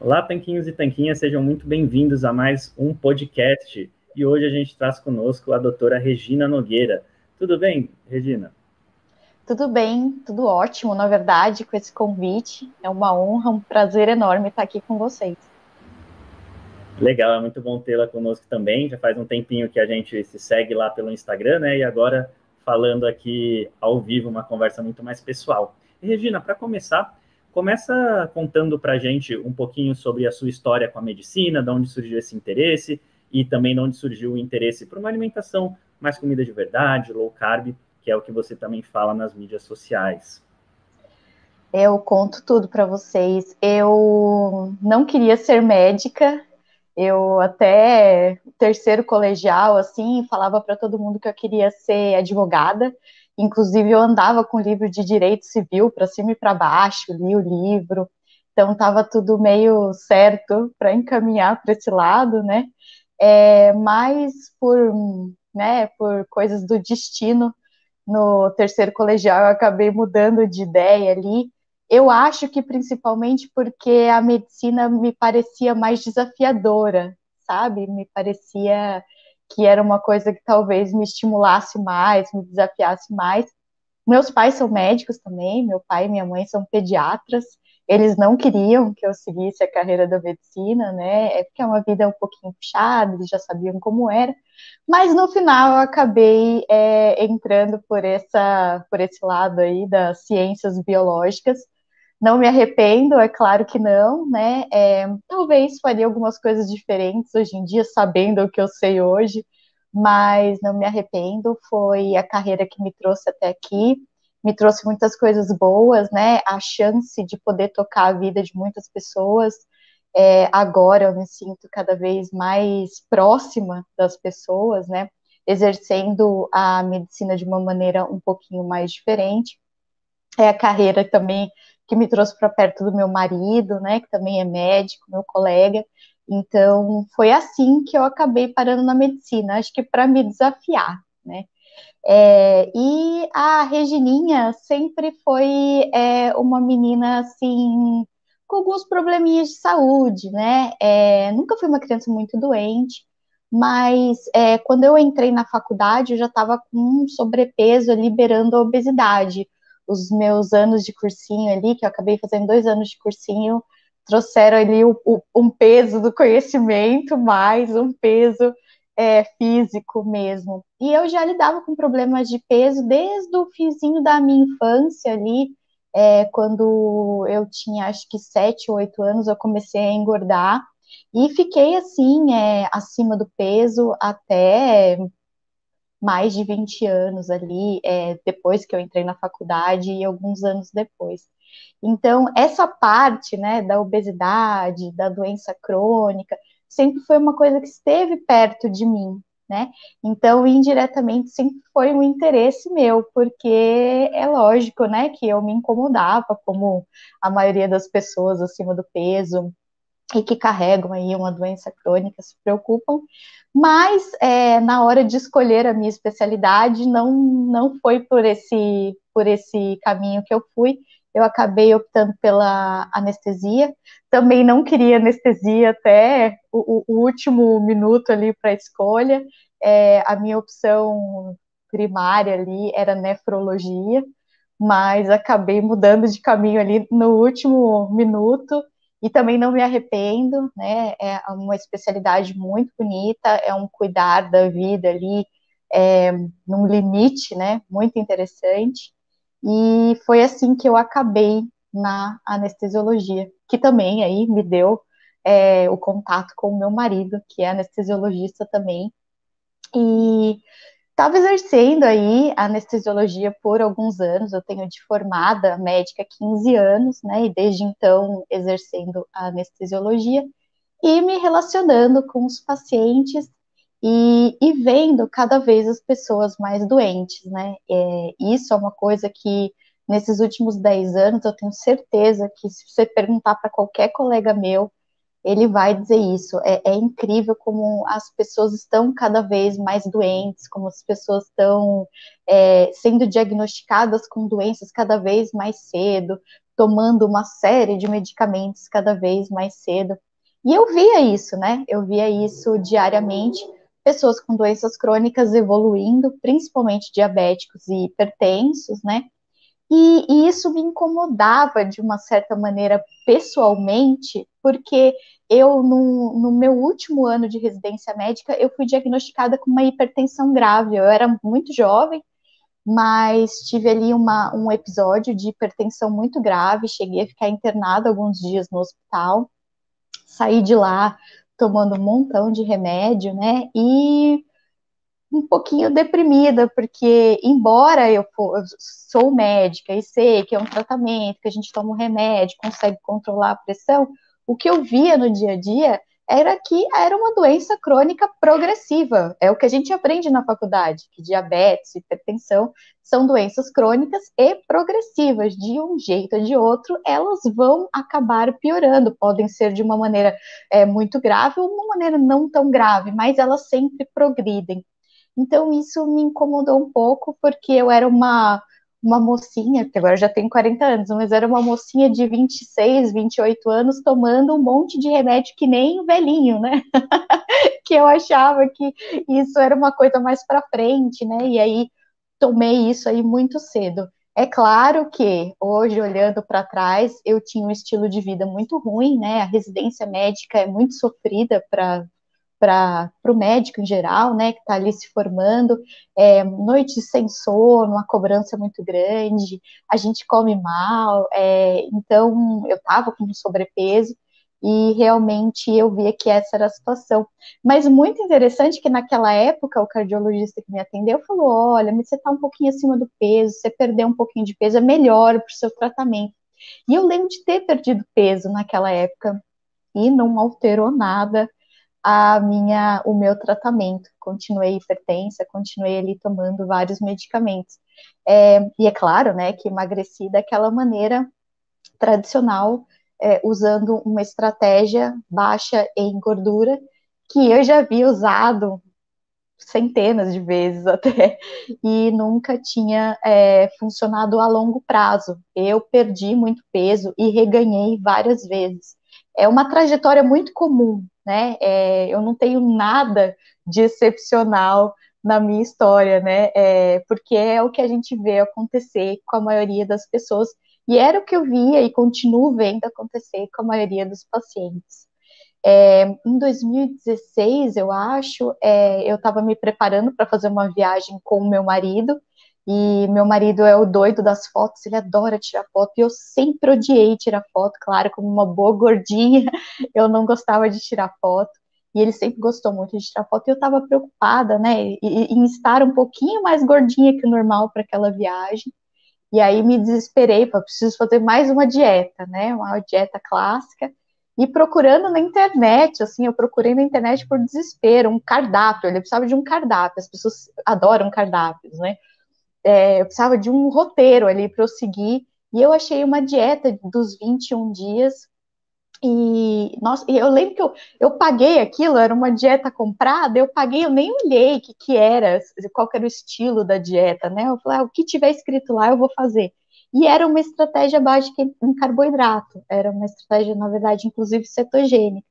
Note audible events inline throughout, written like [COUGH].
Olá, tanquinhos e tanquinhas, sejam muito bem-vindos a mais um podcast. E hoje a gente traz conosco a doutora Regina Nogueira. Tudo bem, Regina? Tudo bem, tudo ótimo, na verdade, com esse convite. É uma honra, um prazer enorme estar aqui com vocês. Legal, é muito bom tê-la conosco também. Já faz um tempinho que a gente se segue lá pelo Instagram, né? E agora falando aqui ao vivo, uma conversa muito mais pessoal. E, Regina, para começar, Começa contando para a gente um pouquinho sobre a sua história com a medicina, de onde surgiu esse interesse e também de onde surgiu o interesse por uma alimentação mais comida de verdade, low carb, que é o que você também fala nas mídias sociais. Eu conto tudo para vocês. Eu não queria ser médica. Eu até terceiro colegial assim falava para todo mundo que eu queria ser advogada. Inclusive, eu andava com o livro de direito civil para cima e para baixo, li o livro, então estava tudo meio certo para encaminhar para esse lado, né? É, mas por, né, por coisas do destino, no terceiro colegial eu acabei mudando de ideia ali. Eu acho que principalmente porque a medicina me parecia mais desafiadora, sabe? Me parecia que era uma coisa que talvez me estimulasse mais, me desafiasse mais. Meus pais são médicos também, meu pai e minha mãe são pediatras. Eles não queriam que eu seguisse a carreira da medicina, né? É porque é uma vida um pouquinho puxada, eles já sabiam como era. Mas no final eu acabei é, entrando por essa, por esse lado aí das ciências biológicas não me arrependo, é claro que não, né? É, talvez faria algumas coisas diferentes hoje em dia, sabendo o que eu sei hoje, mas não me arrependo. Foi a carreira que me trouxe até aqui, me trouxe muitas coisas boas, né? A chance de poder tocar a vida de muitas pessoas. É, agora eu me sinto cada vez mais próxima das pessoas, né? Exercendo a medicina de uma maneira um pouquinho mais diferente. É a carreira também que me trouxe para perto do meu marido, né, que também é médico, meu colega. Então, foi assim que eu acabei parando na medicina, acho que para me desafiar, né. É, e a Regininha sempre foi é, uma menina, assim, com alguns probleminhas de saúde, né, é, nunca fui uma criança muito doente, mas é, quando eu entrei na faculdade, eu já estava com um sobrepeso, liberando a obesidade, os meus anos de cursinho ali, que eu acabei fazendo dois anos de cursinho, trouxeram ali o, o, um peso do conhecimento, mais um peso é, físico mesmo. E eu já lidava com problemas de peso desde o finzinho da minha infância ali, é, quando eu tinha acho que sete ou oito anos, eu comecei a engordar e fiquei assim, é, acima do peso até mais de 20 anos ali, é, depois que eu entrei na faculdade e alguns anos depois. Então, essa parte, né, da obesidade, da doença crônica, sempre foi uma coisa que esteve perto de mim, né? Então, indiretamente, sempre foi um interesse meu, porque é lógico, né, que eu me incomodava, como a maioria das pessoas acima do peso, e que carregam aí uma doença crônica se preocupam, mas é, na hora de escolher a minha especialidade não não foi por esse por esse caminho que eu fui, eu acabei optando pela anestesia. Também não queria anestesia até o, o último minuto ali para escolha. É, a minha opção primária ali era nefrologia, mas acabei mudando de caminho ali no último minuto e também não me arrependo, né? É uma especialidade muito bonita, é um cuidar da vida ali é, num limite, né? Muito interessante. E foi assim que eu acabei na anestesiologia, que também aí me deu é, o contato com o meu marido, que é anestesiologista também. E Estava exercendo aí anestesiologia por alguns anos, eu tenho de formada médica 15 anos, né, e desde então exercendo a anestesiologia e me relacionando com os pacientes e, e vendo cada vez as pessoas mais doentes, né, é, isso é uma coisa que nesses últimos 10 anos eu tenho certeza que se você perguntar para qualquer colega meu, ele vai dizer isso. É, é, incrível como as pessoas estão cada vez mais doentes, como as pessoas estão é, sendo diagnosticadas com doenças cada vez mais cedo, tomando uma série de medicamentos cada vez mais cedo. E eu via isso, né? Eu via isso diariamente, pessoas com doenças crônicas evoluindo, principalmente diabéticos e hipertensos, né? E, e, isso me incomodava de uma certa maneira pessoalmente, porque eu, no, no, meu último ano de residência médica, eu fui diagnosticada com uma hipertensão grave. Eu era muito jovem, mas tive ali uma, um episódio de hipertensão muito grave, cheguei a ficar internada alguns dias no hospital, saí de lá tomando um montão de remédio, né? E um pouquinho deprimida, porque embora eu, eu, sou médica e sei que é um tratamento, que a gente toma um remédio, consegue controlar a pressão, o que eu via no dia a dia era que era uma doença crônica progressiva. É o que a gente aprende na faculdade, que diabetes, hipertensão são doenças crônicas e progressivas. De um jeito ou de outro, elas vão acabar piorando. Podem ser de uma maneira é, muito grave ou uma maneira não tão grave, mas elas sempre progridem. Então, isso me incomodou um pouco, porque eu era uma, uma mocinha, que agora já tenho 40 anos, mas era uma mocinha de 26, 28 anos, tomando um monte de remédio que nem velhinho, né? [LAUGHS] que eu achava que isso era uma coisa mais para frente, né? E aí tomei isso aí muito cedo. É claro que hoje, olhando para trás, eu tinha um estilo de vida muito ruim, né? A residência médica é muito sofrida para para o médico em geral, né, que está ali se formando, é, noites sem sono, uma cobrança muito grande, a gente come mal, é, então eu estava com sobrepeso e realmente eu via que essa era a situação. Mas muito interessante que naquela época o cardiologista que me atendeu falou: olha, mas você está um pouquinho acima do peso, você perdeu um pouquinho de peso, é melhor para o seu tratamento. E eu lembro de ter perdido peso naquela época e não alterou nada a minha, o meu tratamento. Continuei hipertensa, continuei ali tomando vários medicamentos. É, e é claro, né, que emagreci daquela maneira tradicional, é, usando uma estratégia baixa em gordura, que eu já havia usado centenas de vezes até, [LAUGHS] e nunca tinha é, funcionado a longo prazo. Eu perdi muito peso e reganhei várias vezes. É uma trajetória muito comum né? É, eu não tenho nada de excepcional na minha história, né? É, porque é o que a gente vê acontecer com a maioria das pessoas, e era o que eu via e continuo vendo acontecer com a maioria dos pacientes. É, em 2016, eu acho, é, eu estava me preparando para fazer uma viagem com o meu marido, e meu marido é o doido das fotos, ele adora tirar foto, e eu sempre odiei tirar foto, claro, como uma boa gordinha, [LAUGHS] eu não gostava de tirar foto, e ele sempre gostou muito de tirar foto, e eu estava preocupada, né, em estar um pouquinho mais gordinha que o normal para aquela viagem, e aí me desesperei, para preciso fazer mais uma dieta, né, uma dieta clássica, e procurando na internet, assim, eu procurei na internet por desespero, um cardápio, ele precisava de um cardápio, as pessoas adoram cardápios, né, é, eu precisava de um roteiro ali para eu seguir, e eu achei uma dieta dos 21 dias, e, nossa, eu lembro que eu, eu paguei aquilo, era uma dieta comprada, eu paguei, eu nem olhei o que, que era, qual que era o estilo da dieta, né? Eu falei, ah, o que tiver escrito lá eu vou fazer. E era uma estratégia básica em carboidrato, era uma estratégia, na verdade, inclusive cetogênica.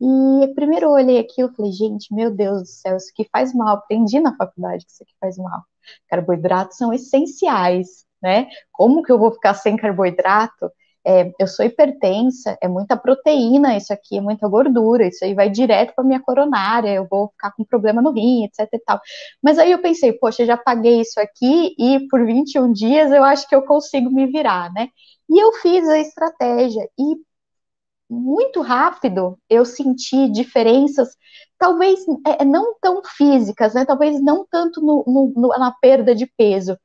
E primeiro eu olhei aquilo e falei, gente, meu Deus do céu, isso aqui faz mal. Aprendi na faculdade que isso aqui faz mal. Carboidratos são essenciais, né? Como que eu vou ficar sem carboidrato? É, eu sou hipertensa, é muita proteína, isso aqui é muita gordura, isso aí vai direto para minha coronária, eu vou ficar com problema no rim, etc e tal. Mas aí eu pensei, poxa, eu já paguei isso aqui e por 21 dias eu acho que eu consigo me virar, né? E eu fiz a estratégia e muito rápido eu senti diferenças, talvez é, não tão físicas, né? Talvez não tanto no, no, na perda de peso,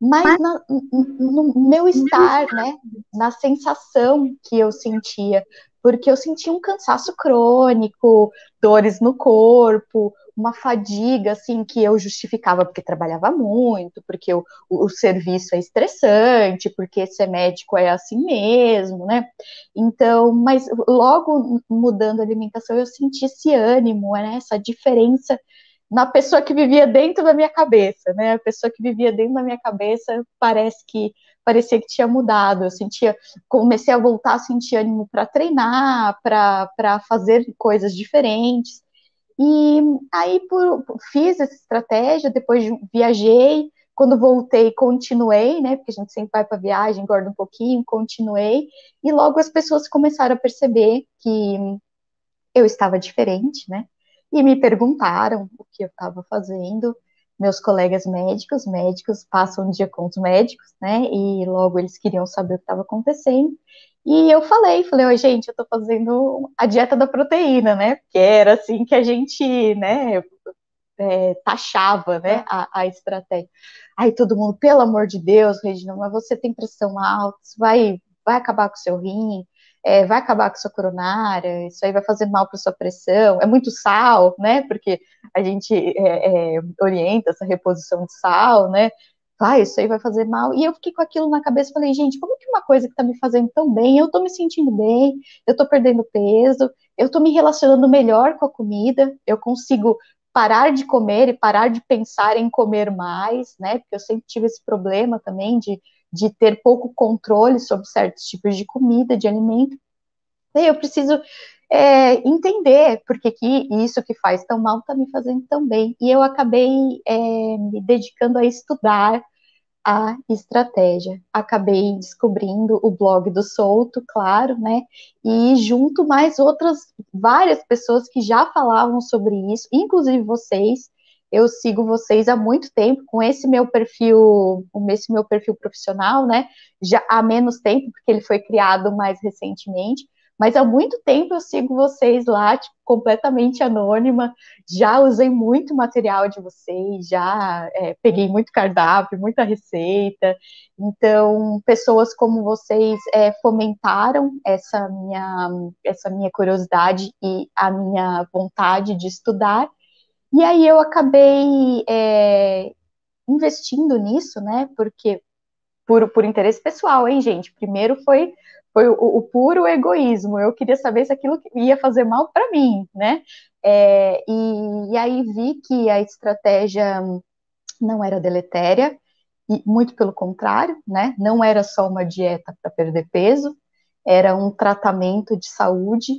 mas na, no meu estar, né? Na sensação que eu sentia, porque eu sentia um cansaço crônico, dores no corpo, uma fadiga, assim, que eu justificava porque trabalhava muito, porque o, o, serviço é estressante, porque ser médico é assim mesmo, né? Então, mas logo mudando a alimentação, eu senti esse ânimo, né? Essa diferença na pessoa que vivia dentro da minha cabeça, né? A pessoa que vivia dentro da minha cabeça parece que parecia que tinha mudado. Eu sentia, comecei a voltar a sentir ânimo para treinar, para fazer coisas diferentes. E aí por, fiz essa estratégia, depois viajei, quando voltei, continuei, né? Porque a gente sempre vai para viagem, engorda um pouquinho, continuei. E logo as pessoas começaram a perceber que eu estava diferente, né? E me perguntaram o que eu estava fazendo. Meus colegas médicos, médicos passam um dia com os médicos, né? E logo eles queriam saber o que estava acontecendo. E eu falei, falei, oi, gente, eu tô fazendo a dieta da proteína, né? Porque era assim que a gente, né, é, taxava, né, a, a, estratégia. Aí todo mundo, pelo amor de Deus, Regina, mas você tem pressão alta, vai, vai acabar com o seu rim, é, vai acabar com sua coronária, isso aí vai fazer mal para sua pressão, é muito sal, né, porque a gente é, é orienta essa reposição de sal, né, ah, isso aí vai fazer mal. E eu fiquei com aquilo na cabeça, falei, gente, como que uma coisa que tá me fazendo tão bem, eu tô me sentindo bem, eu tô perdendo peso, eu tô me relacionando melhor com a comida, eu consigo parar de comer e parar de pensar em comer mais, né? Porque eu sempre tive esse problema também de, de ter pouco controle sobre certos tipos de comida, de alimento. Eu preciso é, entender porque que isso que faz tão mal está me fazendo tão bem. E eu acabei é, me dedicando a estudar a estratégia. Acabei descobrindo o blog do Solto, claro, né? E junto mais outras várias pessoas que já falavam sobre isso, inclusive vocês. Eu sigo vocês há muito tempo com esse meu perfil, esse meu perfil profissional, né? Já há menos tempo, porque ele foi criado mais recentemente, mas há muito tempo eu sigo vocês lá, tipo, completamente anônima. Já usei muito material de vocês, já é, peguei muito cardápio, muita receita. Então, pessoas como vocês é, fomentaram essa minha, essa minha curiosidade e a minha vontade de estudar. E aí eu acabei é, investindo nisso, né? Porque por, por interesse pessoal, hein, gente? Primeiro foi foi o, o, puro egoísmo. Eu queria saber se aquilo ia fazer mal para mim, né? É, e, e, aí vi que a estratégia não era deletéria, e muito pelo contrário, né? Não era só uma dieta para perder peso, era um tratamento de saúde.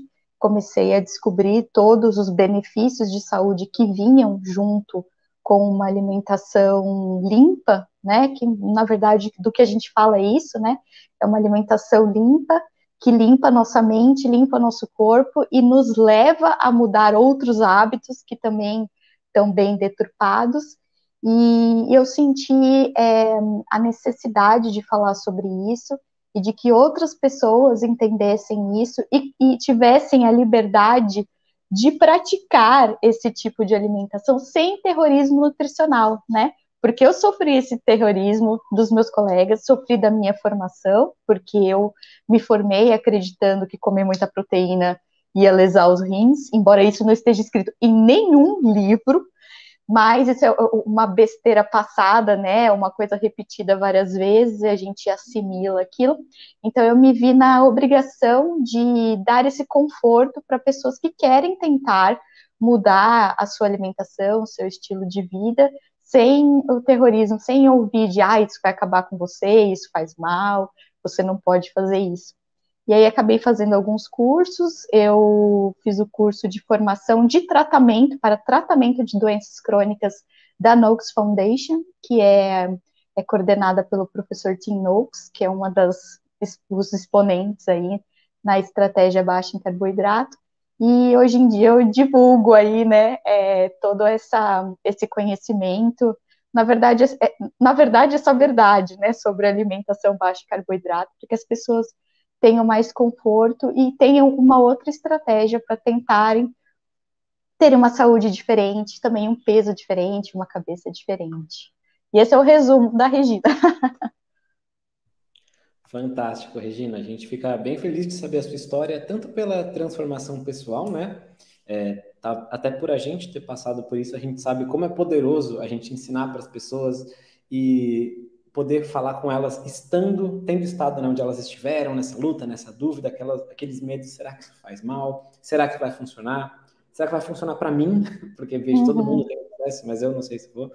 Comecei a descobrir todos os benefícios de saúde que vinham junto com uma alimentação limpa, né? Que na verdade do que a gente fala é isso, né? É uma alimentação limpa que limpa nossa mente, limpa nosso corpo e nos leva a mudar outros hábitos que também estão bem deturpados. E eu senti é, a necessidade de falar sobre isso e de que outras pessoas entendessem isso e, e tivessem a liberdade de praticar esse tipo de alimentação sem terrorismo nutricional, né? Porque eu sofri esse terrorismo dos meus colegas, sofri da minha formação, porque eu me formei acreditando que comer muita proteína ia lesar os rins, embora isso não esteja escrito em nenhum livro, mas isso é uma besteira passada, né? Uma coisa repetida várias vezes, a gente assimila aquilo. Então eu me vi na obrigação de dar esse conforto para pessoas que querem tentar mudar a sua alimentação, o seu estilo de vida, sem o terrorismo, sem ouvir de ah, isso vai acabar com você, isso faz mal, você não pode fazer isso. E aí acabei fazendo alguns cursos. Eu fiz o curso de formação de tratamento para tratamento de doenças crônicas da Noakes Foundation, que é, é coordenada pelo professor Tim Noakes, que é uma das os exponentes aí na estratégia baixa em carboidrato. E hoje em dia eu divulgo aí, né, é, todo essa, esse conhecimento, na verdade, é, na verdade, essa verdade, né, sobre alimentação baixa em carboidrato, porque as pessoas tenham mais conforto e tenham uma outra estratégia para tentarem ter uma saúde diferente, também um peso diferente, uma cabeça diferente. E esse é o resumo da Regina. [LAUGHS] Fantástico, Regina. A gente fica bem feliz de saber a sua história, tanto pela transformação pessoal, né? É, tá? Até por a gente ter passado por isso, a gente sabe como é poderoso a gente ensinar para as pessoas e poder falar com elas estando, tendo estado né, onde elas estiveram, nessa luta, nessa dúvida, aquelas, aqueles medos, será que isso faz mal? Será que vai funcionar? Será que vai funcionar para mim? [LAUGHS] Porque vejo uhum. todo mundo tem processo, mas eu não sei se vou.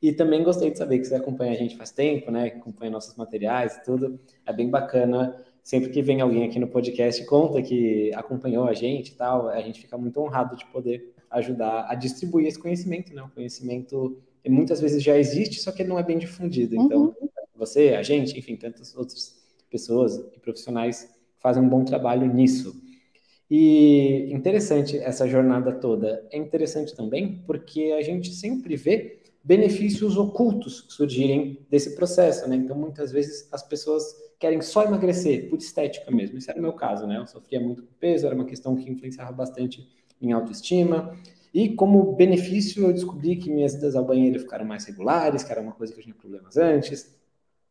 E também gostei de saber que você acompanha a gente faz tempo, né? Acompanha nossos materiais e tudo. É bem bacana. Sempre que vem alguém aqui no podcast conta que acompanhou a gente e tal, a gente fica muito honrado de poder ajudar a distribuir esse conhecimento, né? O conhecimento muitas vezes já existe, só que não é bem difundido. Então, uhum. você, a gente, enfim, tantas outras pessoas e profissionais fazem um bom trabalho nisso. E interessante essa jornada toda. É interessante também porque a gente sempre vê benefícios ocultos surgirem desse processo, né? Então, muitas vezes as pessoas querem só emagrecer por estética mesmo. Esse era o meu caso, né? Eu sofria muito com peso, era uma questão que influenciava bastante em autoestima. E como benefício, eu descobri que minhas idas ao banheiro ficaram mais regulares, que era uma coisa que eu tinha problemas antes.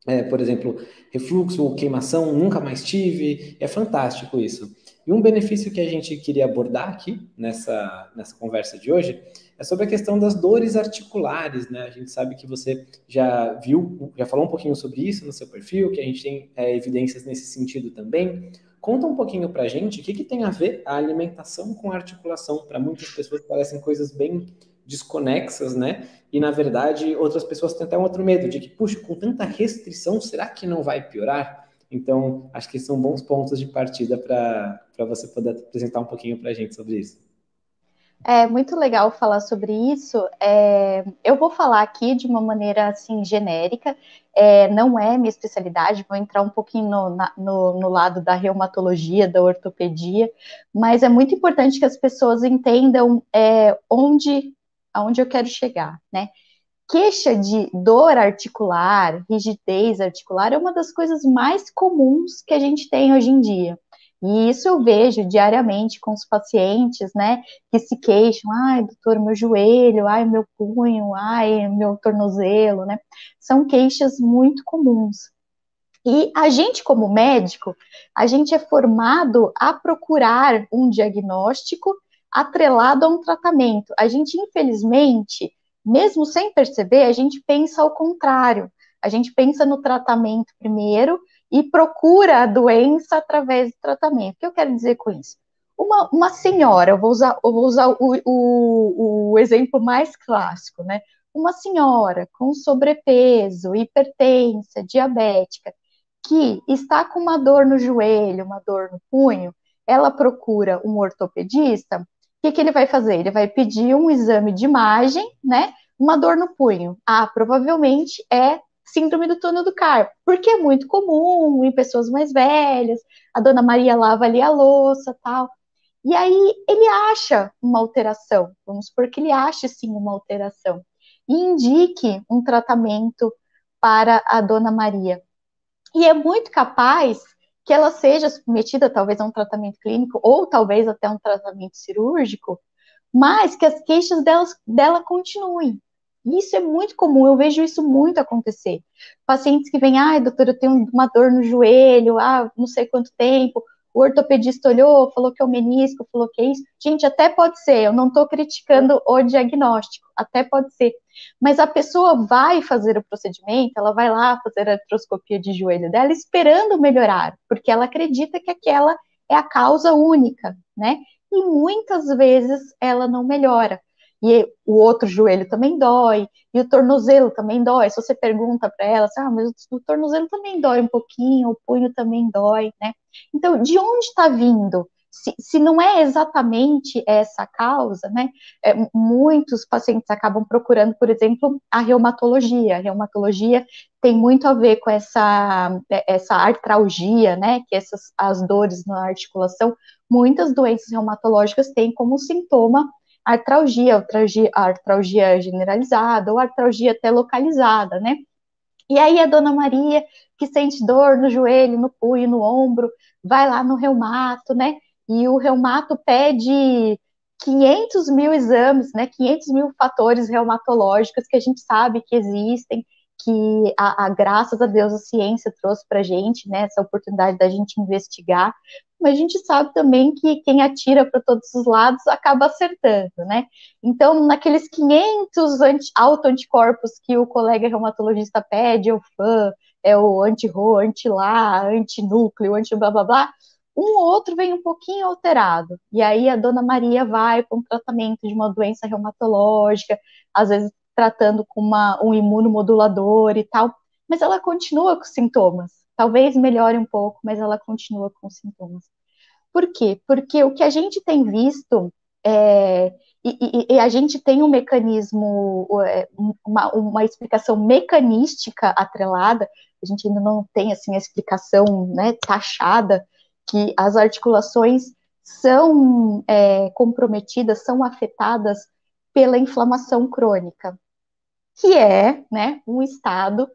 É, por exemplo, refluxo ou queimação, nunca mais tive. É fantástico isso. E um benefício que a gente queria abordar aqui nessa, nessa conversa de hoje é sobre a questão das dores articulares, né? A gente sabe que você já viu, já falou um pouquinho sobre isso no seu perfil, que a gente tem é, evidências nesse sentido também. Conta um pouquinho para a gente o que, que tem a ver a alimentação com a articulação. Para muitas pessoas parecem coisas bem desconexas, né? E na verdade, outras pessoas têm até um outro medo de que, puxa, com tanta restrição, será que não vai piorar? Então, acho que são bons pontos de partida para você poder apresentar um pouquinho para a gente sobre isso. É muito legal falar sobre isso. É, eu vou falar aqui de uma maneira assim genérica, é, não é minha especialidade, vou entrar um pouquinho no, na, no, no, lado da reumatologia, da ortopedia, mas é muito importante que as pessoas entendam é, onde, aonde eu quero chegar, né? Queixa de dor articular, rigidez articular é uma das coisas mais comuns que a gente tem hoje em dia. E isso eu vejo diariamente com os pacientes, né, que se queixam, ai, doutor, meu joelho, ai, meu punho, ai, meu tornozelo, né? São queixas muito comuns. E a gente, como médico, a gente é formado a procurar um diagnóstico atrelado a um tratamento. A gente, infelizmente, mesmo sem perceber, a gente pensa ao contrário. A gente pensa no tratamento primeiro e procura a doença através do tratamento. O que eu quero dizer com isso? Uma, uma senhora, eu vou usar, eu vou usar o, o, o exemplo mais clássico, né? Uma senhora com sobrepeso, hipertensa, diabética, que está com uma dor no joelho, uma dor no punho, ela procura um ortopedista, o que, que ele vai fazer? Ele vai pedir um exame de imagem, né? Uma dor no punho. Ah, provavelmente é síndrome do túnel do carpo, porque é muito comum em pessoas mais velhas, a dona Maria lava ali a louça, tal. E aí ele acha uma alteração, vamos supor que ele ache sim uma alteração, e indique um tratamento para a dona Maria. E é muito capaz que ela seja submetida talvez a um tratamento clínico ou talvez até um tratamento cirúrgico, mas que as queixas delas, dela continuem. Isso é muito comum, eu vejo isso muito acontecer. Pacientes que vêm, ai, doutora, eu tenho uma dor no joelho, ah, não sei quanto tempo. O ortopedista olhou, falou que é o menisco, falou que é isso. Gente, até pode ser, eu não estou criticando o diagnóstico, até pode ser. Mas a pessoa vai fazer o procedimento, ela vai lá fazer a artroscopia de joelho dela esperando melhorar, porque ela acredita que aquela é a causa única, né? E muitas vezes ela não melhora e o outro joelho também dói, e o tornozelo também dói. Se você pergunta para ela, assim, ah, mas o tornozelo também dói um pouquinho, o punho também dói, né? Então, de onde está vindo? Se, se, não é exatamente essa causa, né? É, muitos pacientes acabam procurando, por exemplo, a reumatologia. A reumatologia tem muito a ver com essa, essa artralgia, né? Que essas as dores na articulação, muitas doenças reumatológicas têm como sintoma artralgia, artralgia, artralgia generalizada ou artralgia até localizada, né? E aí a dona Maria, que sente dor no joelho, no punho, no ombro, vai lá no reumato, né? E o reumato pede 500 mil exames, né? 500 mil fatores reumatológicos que a gente sabe que existem, que a, a graças a Deus a ciência trouxe para a gente, né? Essa oportunidade da gente investigar mas a gente sabe também que quem atira para todos os lados acaba acertando, né? Então, naqueles 500 anti, autoanticorpos que o colega reumatologista pede, é o fã, é o anti-RO, anti-lá, anti-núcleo, anti-blá blá blá, um ou outro vem um pouquinho alterado. E aí a dona Maria vai para um tratamento de uma doença reumatológica, às vezes tratando com uma, um imunomodulador e tal, mas ela continua com sintomas. Talvez melhore um pouco, mas ela continua com sintomas. Por quê? Porque o que a gente tem visto é, e, e, e, a gente tem um mecanismo, é, uma, uma, explicação mecanística atrelada, a gente ainda não tem assim a explicação né, taxada que as articulações são é, comprometidas, são afetadas pela inflamação crônica, que é né, um estado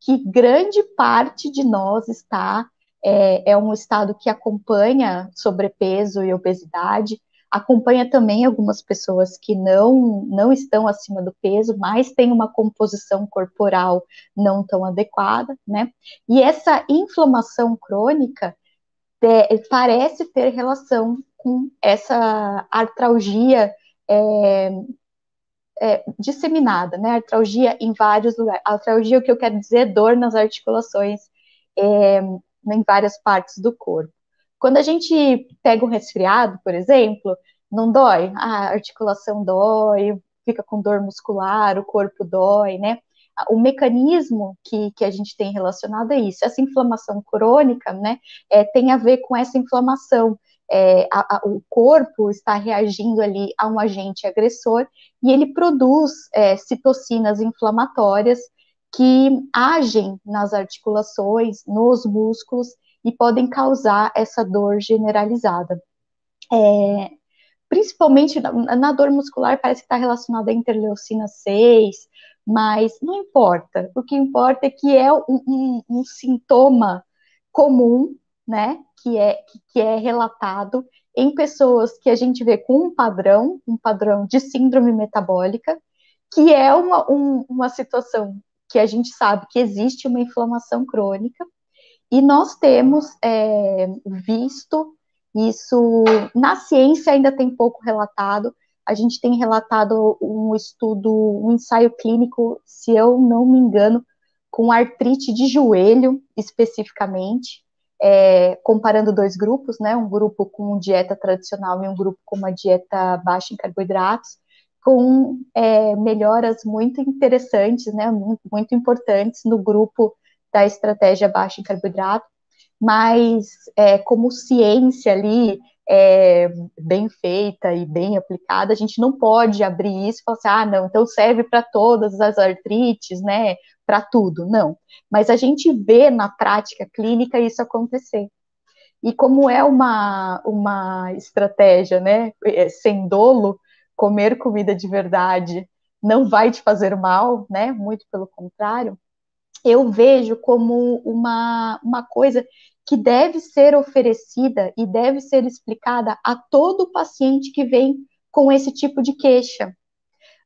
que grande parte de nós está, é, é um estado que acompanha sobrepeso e obesidade, acompanha também algumas pessoas que não, não estão acima do peso, mas têm uma composição corporal não tão adequada, né? E essa inflamação crônica é, parece ter relação com essa artralgia é, é, disseminada, né? Artralgia em vários lugares. Artralgia, o que eu quero dizer, é dor nas articulações é, em várias partes do corpo. Quando a gente pega um resfriado, por exemplo, não dói? A articulação dói, fica com dor muscular, o corpo dói, né? O mecanismo que, que a gente tem relacionado é isso. Essa inflamação crônica, né, é, tem a ver com essa inflamação. É, a, a, o corpo está reagindo ali a um agente agressor e ele produz é, citocinas inflamatórias que agem nas articulações, nos músculos e podem causar essa dor generalizada. É, principalmente na, na, dor muscular, parece que está relacionada à interleucina 6, mas não importa. O que importa é que é um, um, um sintoma comum, né, que é, que é relatado em pessoas que a gente vê com um padrão, um padrão de síndrome metabólica, que é uma, um, uma situação que a gente sabe que existe uma inflamação crônica, e nós temos é, visto isso na ciência ainda tem pouco relatado. A gente tem relatado um estudo, um ensaio clínico, se eu não me engano, com artrite de joelho especificamente, é, comparando dois grupos, né? Um grupo com dieta tradicional e um grupo com uma dieta baixa em carboidratos, com é, melhoras muito interessantes, né? Muito, muito importantes no grupo da estratégia baixa em carboidrato, mas é, como ciência ali é, bem feita e bem aplicada, a gente não pode abrir isso e falar assim, ah, não, então serve para todas as artrites, né, para tudo, não. Mas a gente vê na prática clínica isso acontecer. E como é uma, uma estratégia, né, é, sem dolo, comer comida de verdade não vai te fazer mal, né, muito pelo contrário, eu vejo como uma, uma coisa que deve ser oferecida e deve ser explicada a todo paciente que vem com esse tipo de queixa.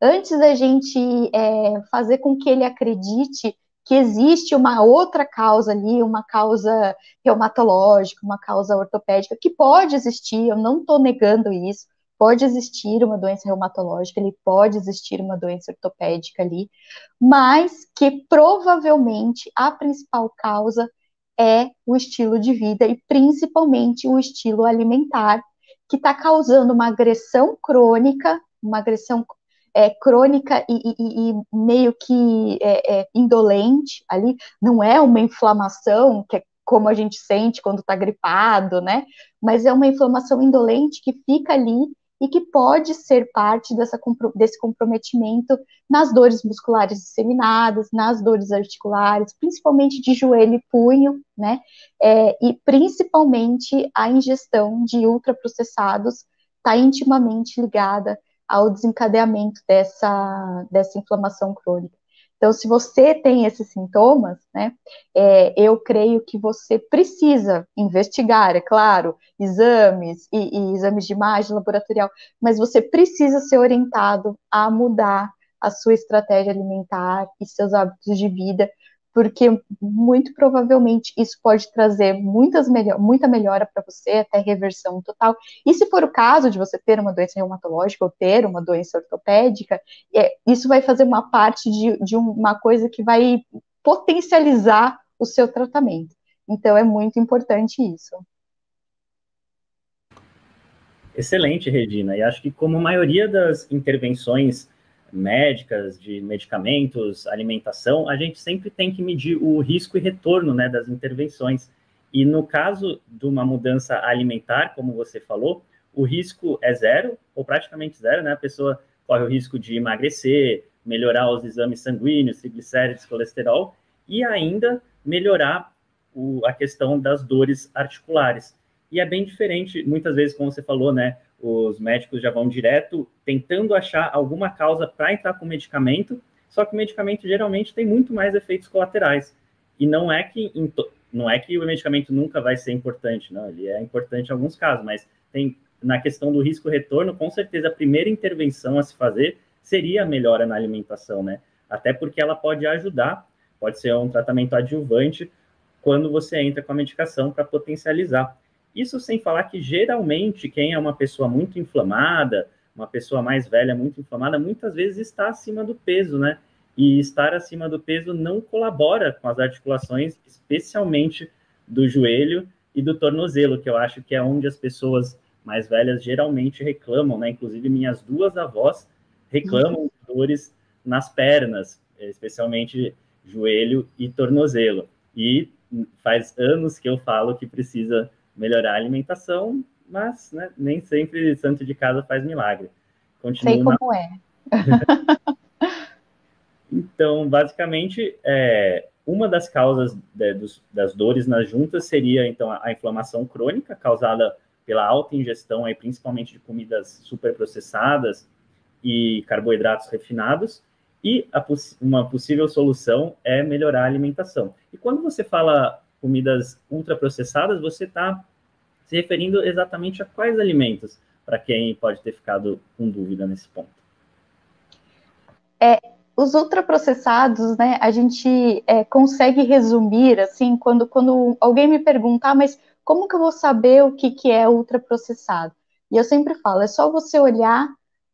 Antes da gente é, fazer com que ele acredite que existe uma outra causa ali, uma causa reumatológica, uma causa ortopédica, que pode existir, eu não estou negando isso, pode existir uma doença reumatológica, ele pode existir uma doença ortopédica ali, mas que provavelmente a principal causa é o estilo de vida e principalmente o estilo alimentar, que está causando uma agressão crônica, uma agressão é, crônica e, e, e, meio que é, é, indolente ali, não é uma inflamação que é como a gente sente quando está gripado, né? Mas é uma inflamação indolente que fica ali e que pode ser parte dessa, desse comprometimento nas dores musculares disseminadas, nas dores articulares, principalmente de joelho e punho, né? É, e principalmente a ingestão de ultraprocessados está intimamente ligada ao desencadeamento dessa, dessa inflamação crônica. Então, se você tem esses sintomas, né, é, eu creio que você precisa investigar, é claro, exames e, e exames de imagem laboratorial, mas você precisa ser orientado a mudar a sua estratégia alimentar e seus hábitos de vida, porque muito provavelmente isso pode trazer muitas melhor, muita melhora para você, até reversão total. E se for o caso de você ter uma doença reumatológica ou ter uma doença ortopédica, é, isso vai fazer uma parte de, de uma coisa que vai potencializar o seu tratamento. Então é muito importante isso. Excelente, Regina. E acho que como a maioria das intervenções médicas, de medicamentos, alimentação, a gente sempre tem que medir o risco e retorno né, das intervenções. E no caso de uma mudança alimentar, como você falou, o risco é zero, ou praticamente zero, né? A pessoa corre o risco de emagrecer, melhorar os exames sanguíneos, triglicérides, colesterol, e ainda melhorar o, a questão das dores articulares. E é bem diferente, muitas vezes, como você falou, né? Os médicos já vão direto tentando achar alguma causa para entrar com medicamento, só que o medicamento geralmente tem muito mais efeitos colaterais. E não é que não é que o medicamento nunca vai ser importante, não, ele é importante em alguns casos, mas tem na questão do risco retorno, com certeza a primeira intervenção a se fazer seria a melhora na alimentação, né? Até porque ela pode ajudar, pode ser um tratamento adjuvante quando você entra com a medicação para potencializar. Isso sem falar que geralmente quem é uma pessoa muito inflamada, uma pessoa mais velha, muito inflamada, muitas vezes está acima do peso, né? E estar acima do peso não colabora com as articulações, especialmente do joelho e do tornozelo, que eu acho que é onde as pessoas mais velhas geralmente reclamam, né? Inclusive minhas duas avós reclamam de dores nas pernas, especialmente joelho e tornozelo. E faz anos que eu falo que precisa melhorar a alimentação, mas né, nem sempre santo de casa faz milagre. Continua Sei como é. [LAUGHS] então, basicamente, é, uma das causas de, dos, das dores nas juntas seria, então, a, a, inflamação crônica causada pela alta ingestão, aí, principalmente de comidas superprocessadas e carboidratos refinados, e poss uma possível solução é melhorar a alimentação. E quando você fala comidas ultraprocessadas, você está se referindo exatamente a quais alimentos, para quem pode ter ficado com dúvida nesse ponto. É, os ultraprocessados, né, a gente é, consegue resumir, assim, quando, quando alguém me perguntar, ah, mas como que eu vou saber o que, que é ultraprocessado? E eu sempre falo, é só você olhar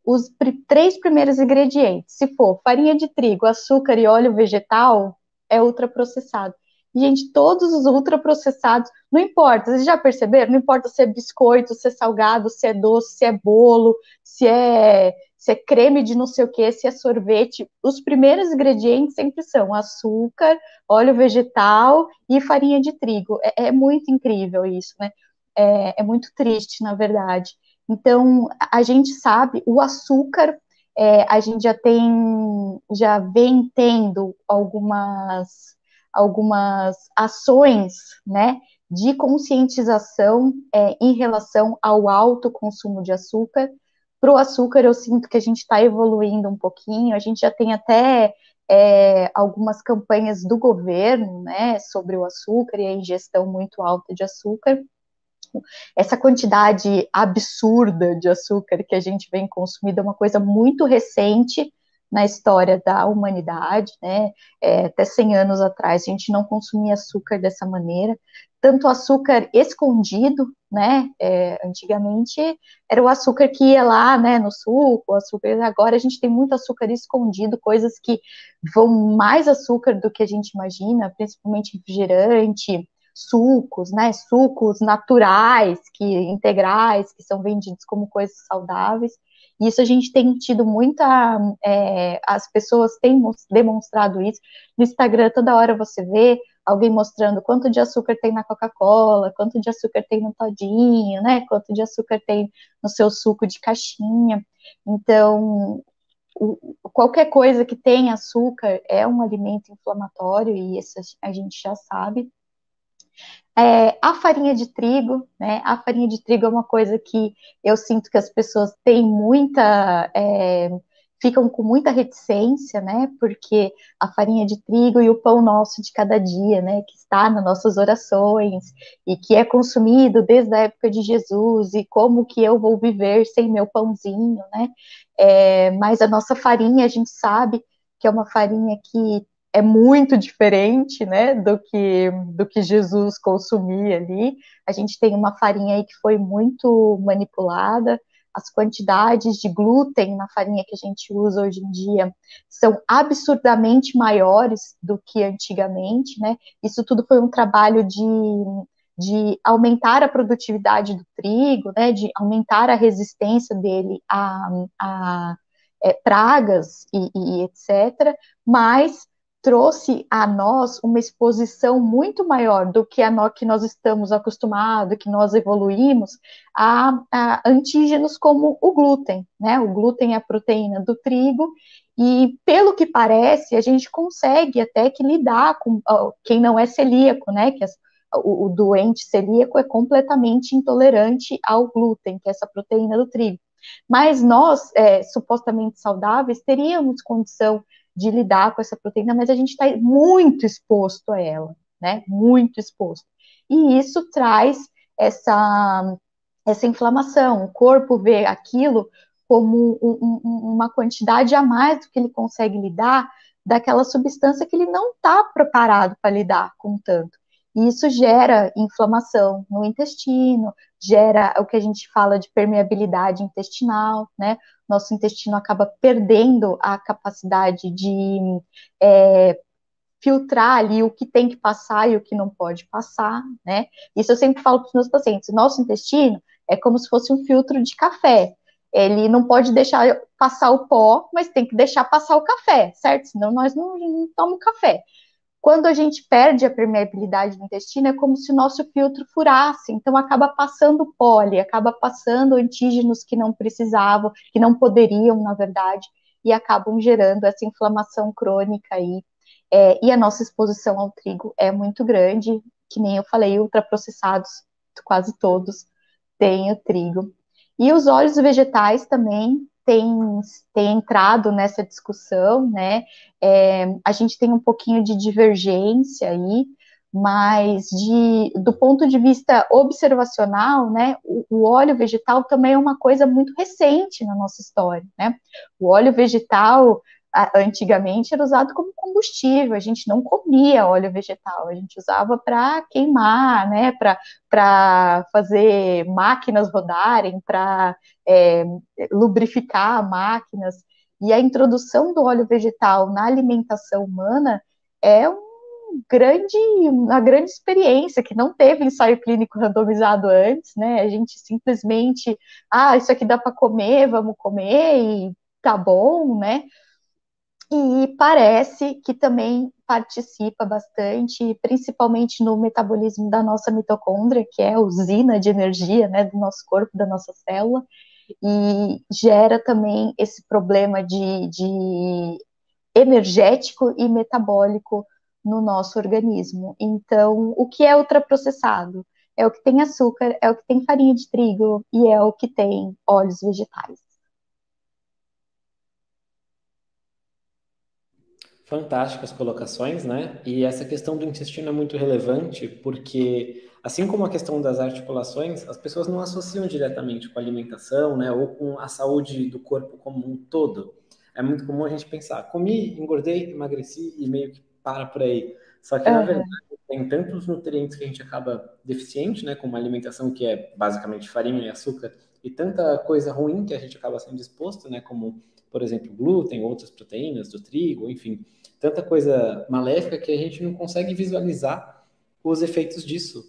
os pr três primeiros ingredientes. Se for farinha de trigo, açúcar e óleo vegetal, é ultraprocessado. Gente, todos os ultraprocessados, não importa, vocês já perceberam? Não importa se é biscoito, se é salgado, se é doce, se é bolo, se é, se é creme de não sei o que, se é sorvete. Os primeiros ingredientes sempre são açúcar, óleo vegetal e farinha de trigo. É, é muito incrível isso, né? É, é muito triste, na verdade. Então, a gente sabe, o açúcar, é, a gente já tem, já vem tendo algumas algumas ações, né, de conscientização é, em relação ao alto consumo de açúcar. Para o açúcar, eu sinto que a gente está evoluindo um pouquinho, a gente já tem até é, algumas campanhas do governo, né, sobre o açúcar e a ingestão muito alta de açúcar. Essa quantidade absurda de açúcar que a gente vem consumindo é uma coisa muito recente, na história da humanidade, né? É, até 100 anos atrás a gente não consumia açúcar dessa maneira, tanto açúcar escondido, né? É, antigamente era o açúcar que ia lá, né, no suco, açúcar. Agora a gente tem muito açúcar escondido, coisas que vão mais açúcar do que a gente imagina, principalmente refrigerante, sucos, né? Sucos naturais, que integrais, que são vendidos como coisas saudáveis. Isso a gente tem tido muita. É, as pessoas têm demonstrado isso. No Instagram, toda hora você vê alguém mostrando quanto de açúcar tem na Coca-Cola, quanto de açúcar tem no todinho, né? Quanto de açúcar tem no seu suco de caixinha. Então, qualquer coisa que tem açúcar é um alimento inflamatório, e isso a gente já sabe. É, a farinha de trigo, né? A farinha de trigo é uma coisa que eu sinto que as pessoas têm muita. É, ficam com muita reticência, né? Porque a farinha de trigo e o pão nosso de cada dia, né? Que está nas nossas orações e que é consumido desde a época de Jesus e como que eu vou viver sem meu pãozinho, né? É, mas a nossa farinha, a gente sabe que é uma farinha que é muito diferente, né, do que do que Jesus consumia ali. A gente tem uma farinha aí que foi muito manipulada. As quantidades de glúten na farinha que a gente usa hoje em dia são absurdamente maiores do que antigamente, né? Isso tudo foi um trabalho de, de aumentar a produtividade do trigo, né? De aumentar a resistência dele a, a é, pragas e, e etc. Mas trouxe a nós uma exposição muito maior do que a que nós estamos acostumados, que nós evoluímos, a, a, antígenos como o glúten, né? O glúten é a proteína do trigo, e pelo que parece, a gente consegue até que lidar com quem não é celíaco, né? Que as, o, o doente celíaco é completamente intolerante ao glúten, que é essa proteína do trigo. Mas nós, é, supostamente saudáveis, teríamos condição de lidar com essa proteína, mas a gente está muito exposto a ela, né? Muito exposto. E isso traz essa, essa inflamação. O corpo vê aquilo como um, um, uma quantidade a mais do que ele consegue lidar daquela substância que ele não está preparado para lidar com tanto. E isso gera inflamação no intestino, gera o que a gente fala de permeabilidade intestinal, né? Nosso intestino acaba perdendo a capacidade de é, filtrar ali o que tem que passar e o que não pode passar, né? Isso eu sempre falo para os meus pacientes: nosso intestino é como se fosse um filtro de café. Ele não pode deixar passar o pó, mas tem que deixar passar o café, certo? Senão nós não, não tomamos café. Quando a gente perde a permeabilidade do intestino, é como se o nosso filtro furasse, então acaba passando pole, acaba passando antígenos que não precisavam, que não poderiam, na verdade, e acabam gerando essa inflamação crônica aí. É, e a nossa exposição ao trigo é muito grande, que nem eu falei, ultraprocessados, quase todos têm o trigo. E os óleos vegetais também tem, tem entrado nessa discussão, né? É, a gente tem um pouquinho de divergência aí, mas de, do ponto de vista observacional, né, o, o, óleo vegetal também é uma coisa muito recente na nossa história, né? O óleo vegetal antigamente era usado como combustível, a gente não comia óleo vegetal, a gente usava para queimar, né, para fazer máquinas rodarem, para é, lubrificar máquinas. E a introdução do óleo vegetal na alimentação humana é um grande, uma grande experiência que não teve ensaio clínico randomizado antes, né? A gente simplesmente, ah, isso aqui dá para comer, vamos comer e tá bom, né? E parece que também participa bastante, principalmente no metabolismo da nossa mitocôndria, que é a usina de energia né, do nosso corpo, da nossa célula, e gera também esse problema de, de energético e metabólico no nosso organismo. Então, o que é ultraprocessado? É o que tem açúcar, é o que tem farinha de trigo e é o que tem óleos vegetais. Fantásticas colocações, né? E essa questão do intestino é muito relevante porque, assim como a questão das articulações, as pessoas não associam diretamente com a alimentação, né? Ou com a saúde do corpo como um todo. É muito comum a gente pensar, comi, engordei, emagreci e meio que para por aí. Só que, uhum. na verdade, tem tantos nutrientes que a gente acaba deficiente, né? Com uma alimentação que é basicamente farinha e açúcar, e tanta coisa ruim que a gente acaba sendo exposto, né? Como, por exemplo, glúten, outras proteínas do trigo, enfim tanta coisa maléfica que a gente não consegue visualizar os efeitos disso.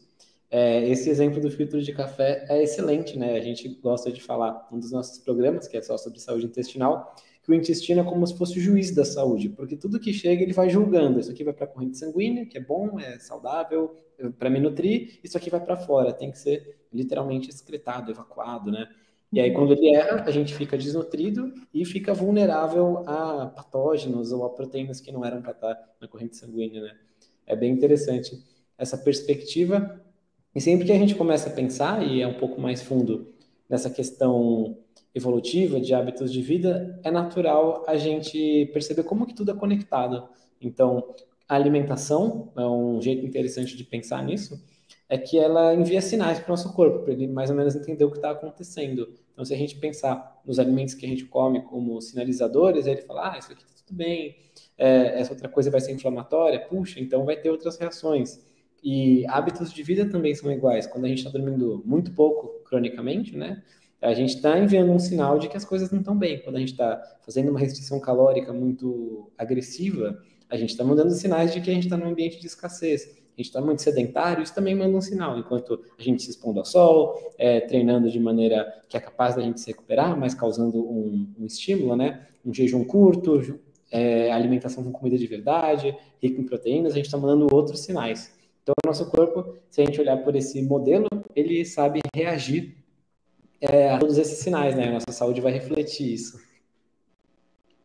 É, esse exemplo do filtro de café é excelente, né? A gente gosta de falar, um dos nossos programas, que é só sobre saúde intestinal, que o intestino é como se fosse o juiz da saúde, porque tudo que chega ele vai julgando. Isso aqui vai para a corrente sanguínea, que é bom, é saudável, para me nutrir, isso aqui vai para fora, tem que ser literalmente excretado, evacuado, né? E aí, quando ele erra, a gente fica desnutrido e fica vulnerável a patógenos ou a proteínas que não eram para estar na corrente sanguínea, né? É bem interessante essa perspectiva. E sempre que a gente começa a pensar, e é um pouco mais fundo nessa questão evolutiva de hábitos de vida, é natural a gente perceber como que tudo é conectado. Então, a alimentação é um jeito interessante de pensar nisso, é que ela envia sinais para o nosso corpo, para ele mais ou menos entender o que está acontecendo. Então, se a gente pensar nos alimentos que a gente come como sinalizadores, ele fala, ah, isso aqui está tudo bem. É, essa outra coisa vai ser inflamatória, puxa, então vai ter outras reações. E hábitos de vida também são iguais. Quando a gente está dormindo muito pouco cronicamente, né? A gente está enviando um sinal de que as coisas não estão bem. Quando a gente está fazendo uma restrição calórica muito agressiva, a gente está mandando sinais de que a gente está num ambiente de escassez. A gente está muito sedentário, isso também manda um sinal. Enquanto a gente se expondo ao sol, é, treinando de maneira que é capaz da gente se recuperar, mas causando um, um estímulo, né? Um jejum curto, é, alimentação com comida de verdade, rico em proteínas, a gente está mandando outros sinais. Então, o nosso corpo, se a gente olhar por esse modelo, ele sabe reagir é, a todos esses sinais, né? A nossa saúde vai refletir isso.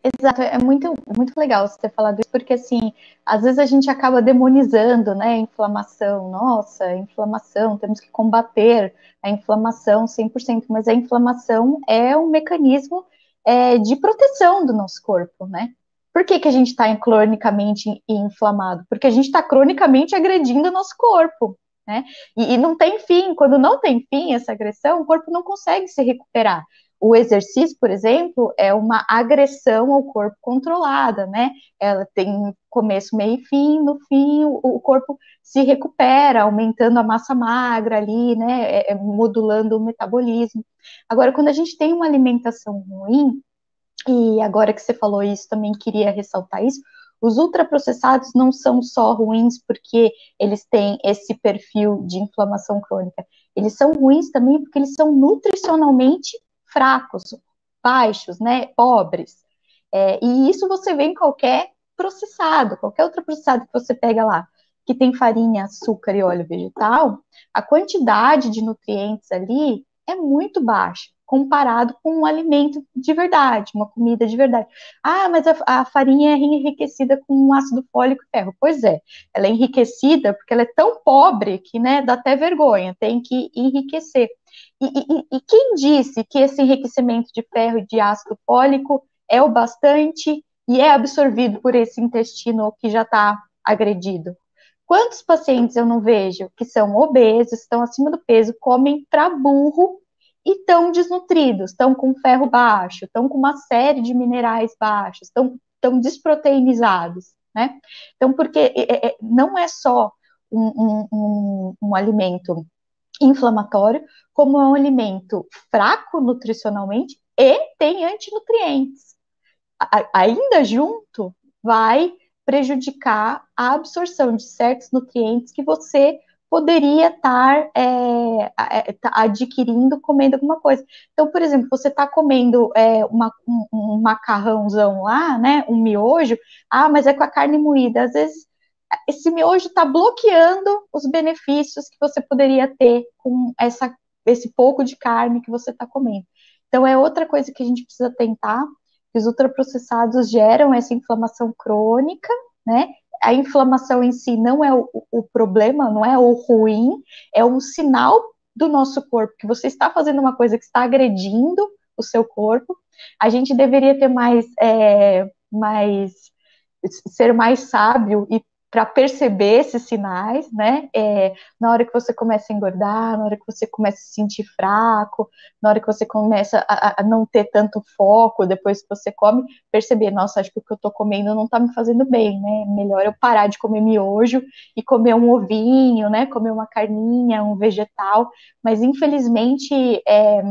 Exato, é muito, muito legal você ter falado isso, porque assim, às vezes a gente acaba demonizando, né, a inflamação, nossa, inflamação, temos que combater a inflamação 100%, mas a inflamação é um mecanismo é, de proteção do nosso corpo, né? Por que, que a gente está cronicamente inflamado? Porque a gente está cronicamente agredindo o nosso corpo, né? E, e, não tem fim. Quando não tem fim essa agressão, o corpo não consegue se recuperar. O exercício, por exemplo, é uma agressão ao corpo controlada, né? Ela tem começo, meio e fim. No fim, o, o corpo se recupera, aumentando a massa magra ali, né? É, é, modulando o metabolismo. Agora, quando a gente tem uma alimentação ruim, e agora que você falou isso, também queria ressaltar isso. Os ultraprocessados não são só ruins porque eles têm esse perfil de inflamação crônica. Eles são ruins também porque eles são nutricionalmente fracos, baixos, né, pobres. É, e isso você vê em qualquer processado, qualquer outro processado que você pega lá, que tem farinha, açúcar e óleo vegetal, a quantidade de nutrientes ali é muito baixa comparado com um alimento de verdade, uma comida de verdade. Ah, mas a, a, farinha é enriquecida com ácido fólico e ferro. Pois é, ela é enriquecida porque ela é tão pobre que, né, dá até vergonha, tem que enriquecer. E, e, e quem disse que esse enriquecimento de ferro e de ácido fólico é o bastante e é absorvido por esse intestino que já está agredido? Quantos pacientes eu não vejo que são obesos, estão acima do peso, comem para burro e estão desnutridos, estão com ferro baixo, estão com uma série de minerais baixos, estão tão desproteinizados, né? Então, porque é, é, não é só um, um, um, um alimento inflamatório, como é um alimento fraco nutricionalmente e tem antinutrientes. A, ainda junto, vai prejudicar a absorção de certos nutrientes que você poderia estar é, é tá adquirindo comendo alguma coisa. Então, por exemplo, você está comendo é, uma, um, um, macarrãozão lá, né, um miojo, ah, mas é com a carne moída. Às vezes, esse miojo está bloqueando os benefícios que você poderia ter com essa, esse pouco de carne que você está comendo. Então, é outra coisa que a gente precisa tentar, que os ultraprocessados geram essa inflamação crônica, né, a inflamação em si não é o, o problema, não é o ruim, é um sinal do nosso corpo que você está fazendo uma coisa que está agredindo o seu corpo. A gente deveria ter mais, é, mais ser mais sábio e para perceber esses sinais, né? É, na hora que você começa a engordar, na hora que você começa a se sentir fraco, na hora que você começa a, a não ter tanto foco depois que você come, perceber, nossa, acho que o que eu estou comendo não está me fazendo bem, né? Melhor eu parar de comer miojo e comer um ovinho, né? Comer uma carninha, um vegetal. Mas infelizmente é,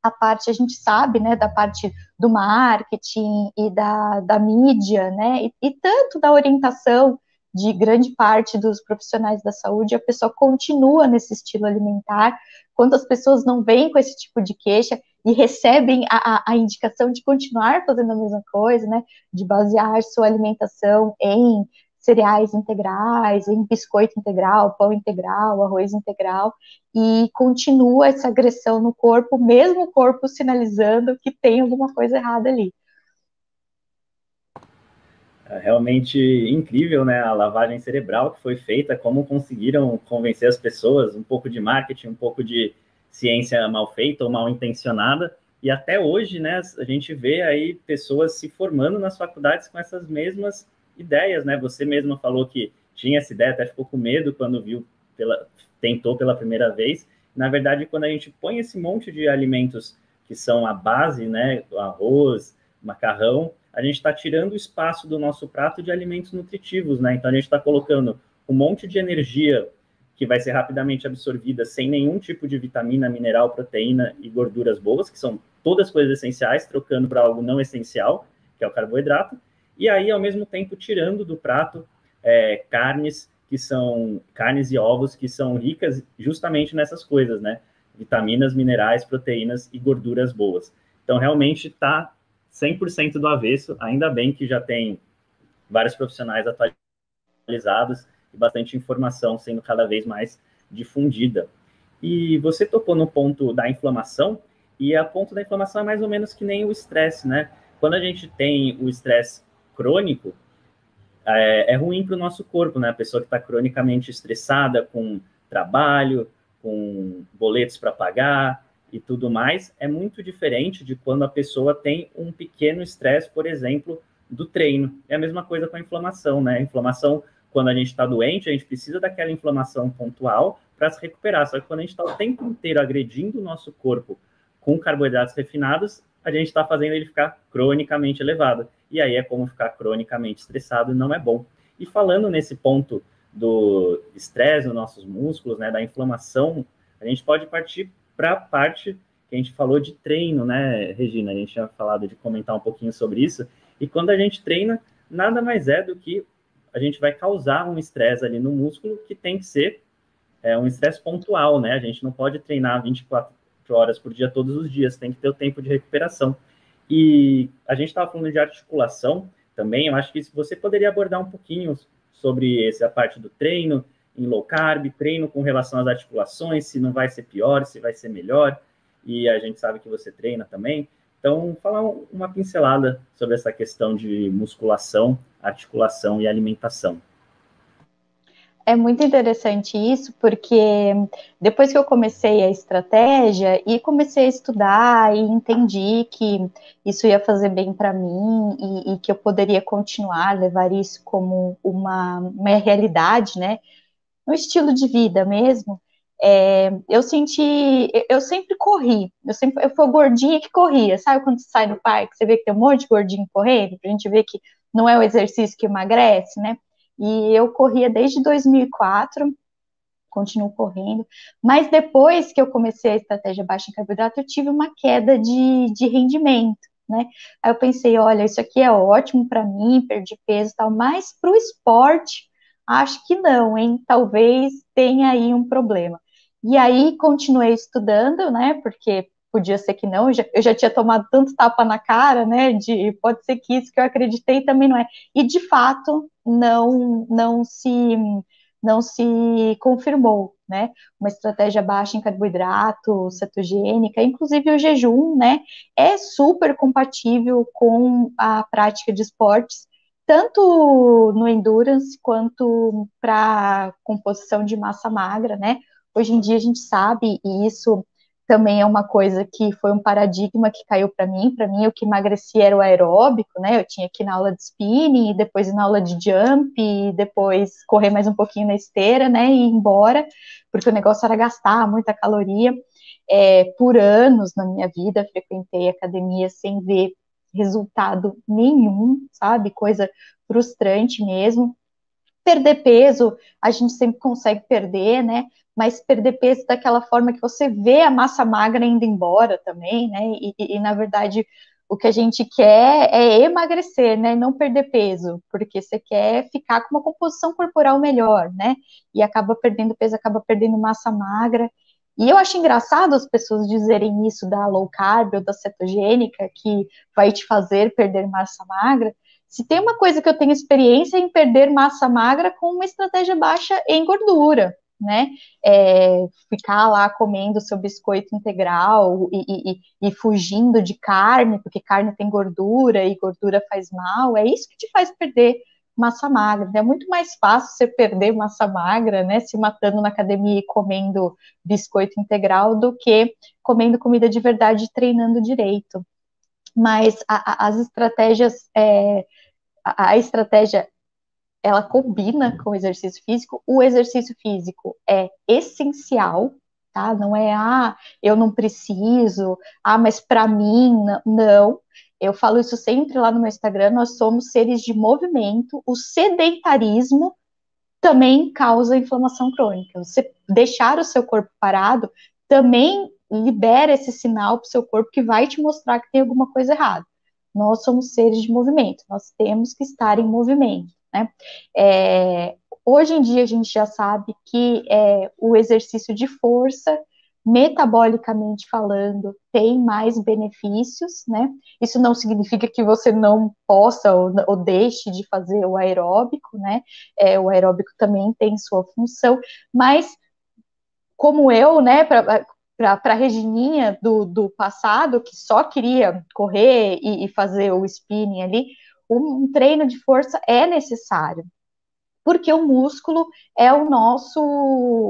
a parte, a gente sabe, né, da parte do marketing e da, da mídia, né, e, e tanto da orientação de grande parte dos profissionais da saúde, a pessoa continua nesse estilo alimentar, quando as pessoas não vêm com esse tipo de queixa e recebem a, a, a indicação de continuar fazendo a mesma coisa, né, de basear sua alimentação em cereais integrais, em biscoito integral, pão integral, arroz integral, e continua essa agressão no corpo, mesmo o corpo sinalizando que tem alguma coisa errada ali. É realmente incrível, né? A lavagem cerebral que foi feita, como conseguiram convencer as pessoas, um pouco de marketing, um pouco de ciência mal feita ou mal intencionada, e até hoje, né, a gente vê aí pessoas se formando nas faculdades com essas mesmas ideias, né? Você mesma falou que tinha essa ideia, até ficou com medo quando viu, pela, tentou pela primeira vez. Na verdade, quando a gente põe esse monte de alimentos que são a base, né, arroz, macarrão, a gente está tirando o espaço do nosso prato de alimentos nutritivos, né? Então a gente está colocando um monte de energia que vai ser rapidamente absorvida sem nenhum tipo de vitamina, mineral, proteína e gorduras boas, que são todas coisas essenciais, trocando para algo não essencial, que é o carboidrato, e aí, ao mesmo tempo, tirando do prato é, carnes que são carnes e ovos que são ricas justamente nessas coisas, né? Vitaminas, minerais, proteínas e gorduras boas. Então, realmente está 100% do avesso, ainda bem que já tem vários profissionais atualizados e bastante informação sendo cada vez mais difundida. E você tocou no ponto da inflamação, e a ponto da inflamação é mais ou menos que nem o estresse, né? Quando a gente tem o estresse crônico, é, é ruim para o nosso corpo, né? A pessoa que está cronicamente estressada com trabalho, com boletos para pagar e tudo mais, é muito diferente de quando a pessoa tem um pequeno estresse, por exemplo, do treino. É a mesma coisa com a inflamação, né? A inflamação quando a gente está doente, a gente precisa daquela inflamação pontual para se recuperar. Só que quando a gente está o tempo inteiro agredindo o nosso corpo com carboidratos refinados, a gente está fazendo ele ficar cronicamente elevado. E aí é como ficar cronicamente estressado e não é bom. E falando nesse ponto do estresse nos nossos músculos, né, da inflamação, a gente pode partir para a parte que a gente falou de treino, né, Regina? A gente tinha falado de comentar um pouquinho sobre isso. E quando a gente treina, nada mais é do que a gente vai causar um estresse ali no músculo que tem que ser é, um estresse pontual, né? A gente não pode treinar 24 horas por dia todos os dias, tem que ter o tempo de recuperação. E a gente estava falando de articulação também, eu acho que você poderia abordar um pouquinho sobre essa parte do treino em low carb, treino com relação às articulações, se não vai ser pior, se vai ser melhor, e a gente sabe que você treina também. Então, falar uma pincelada sobre essa questão de musculação, articulação e alimentação. É muito interessante isso, porque depois que eu comecei a estratégia e comecei a estudar e entendi que isso ia fazer bem para mim e, e, que eu poderia continuar, levar isso como uma, uma realidade, né? Um estilo de vida mesmo, é, eu senti, eu sempre corri, eu sempre eu fui gordinha que corria, sabe quando você sai no parque, você vê que tem um monte de gordinho correndo, a gente vê que não é o exercício que emagrece, né? E eu corria desde 2004, continuo correndo, mas depois que eu comecei a estratégia baixa em carboidrato, eu tive uma queda de, de rendimento, né? Aí eu pensei, olha, isso aqui é ótimo para mim, perdi peso e tal, mas para o esporte, acho que não, hein? Talvez tenha aí um problema. E aí continuei estudando, né? Porque podia ser que não, eu já, eu já, tinha tomado tanto tapa na cara, né? De pode ser que isso que eu acreditei também não é. E de fato não não se não se confirmou, né? Uma estratégia baixa em carboidrato, cetogênica, inclusive o jejum, né? É super compatível com a prática de esportes, tanto no endurance quanto para composição de massa magra, né? Hoje em dia a gente sabe, e isso também é uma coisa que foi um paradigma que caiu para mim. Para mim, o que emagrecia era o aeróbico, né? Eu tinha que ir na aula de spinning, depois ir na aula de jump, depois correr mais um pouquinho na esteira, né? E ir embora, porque o negócio era gastar muita caloria. É, por anos na minha vida, frequentei academia sem ver resultado nenhum, sabe? Coisa frustrante mesmo. Perder peso, a gente sempre consegue perder, né? mas perder peso daquela forma que você vê a massa magra indo embora também, né? E, e, e na verdade o que a gente quer é emagrecer, né? Não perder peso, porque você quer ficar com uma composição corporal melhor, né? E acaba perdendo peso, acaba perdendo massa magra. E eu acho engraçado as pessoas dizerem isso da low carb ou da cetogênica, que vai te fazer perder massa magra. Se tem uma coisa que eu tenho experiência em perder massa magra com uma estratégia baixa em gordura, né? É, ficar lá comendo seu biscoito integral e, e, e, fugindo de carne, porque carne tem gordura e gordura faz mal, é isso que te faz perder massa magra. É muito mais fácil você perder massa magra, né? Se matando na academia e comendo biscoito integral do que comendo comida de verdade e treinando direito. Mas a, a, as estratégias, é, a, a estratégia ela combina com o exercício físico. O exercício físico é essencial, tá? Não é, ah, eu não preciso, ah, mas para mim, não. Eu falo isso sempre lá no meu Instagram, nós somos seres de movimento, o sedentarismo também causa inflamação crônica. Você deixar o seu corpo parado também libera esse sinal para o seu corpo que vai te mostrar que tem alguma coisa errada. Nós somos seres de movimento, nós temos que estar em movimento. Né? É, hoje em dia a gente já sabe que é, o exercício de força metabolicamente falando, tem mais benefícios, né? Isso não significa que você não possa ou, ou deixe de fazer o aeróbico, né? É, o aeróbico também tem sua função, mas como eu, né, para a Regininha do, do passado, que só queria correr e, e fazer o spinning ali, um, um treino de força é necessário, porque o músculo é o nosso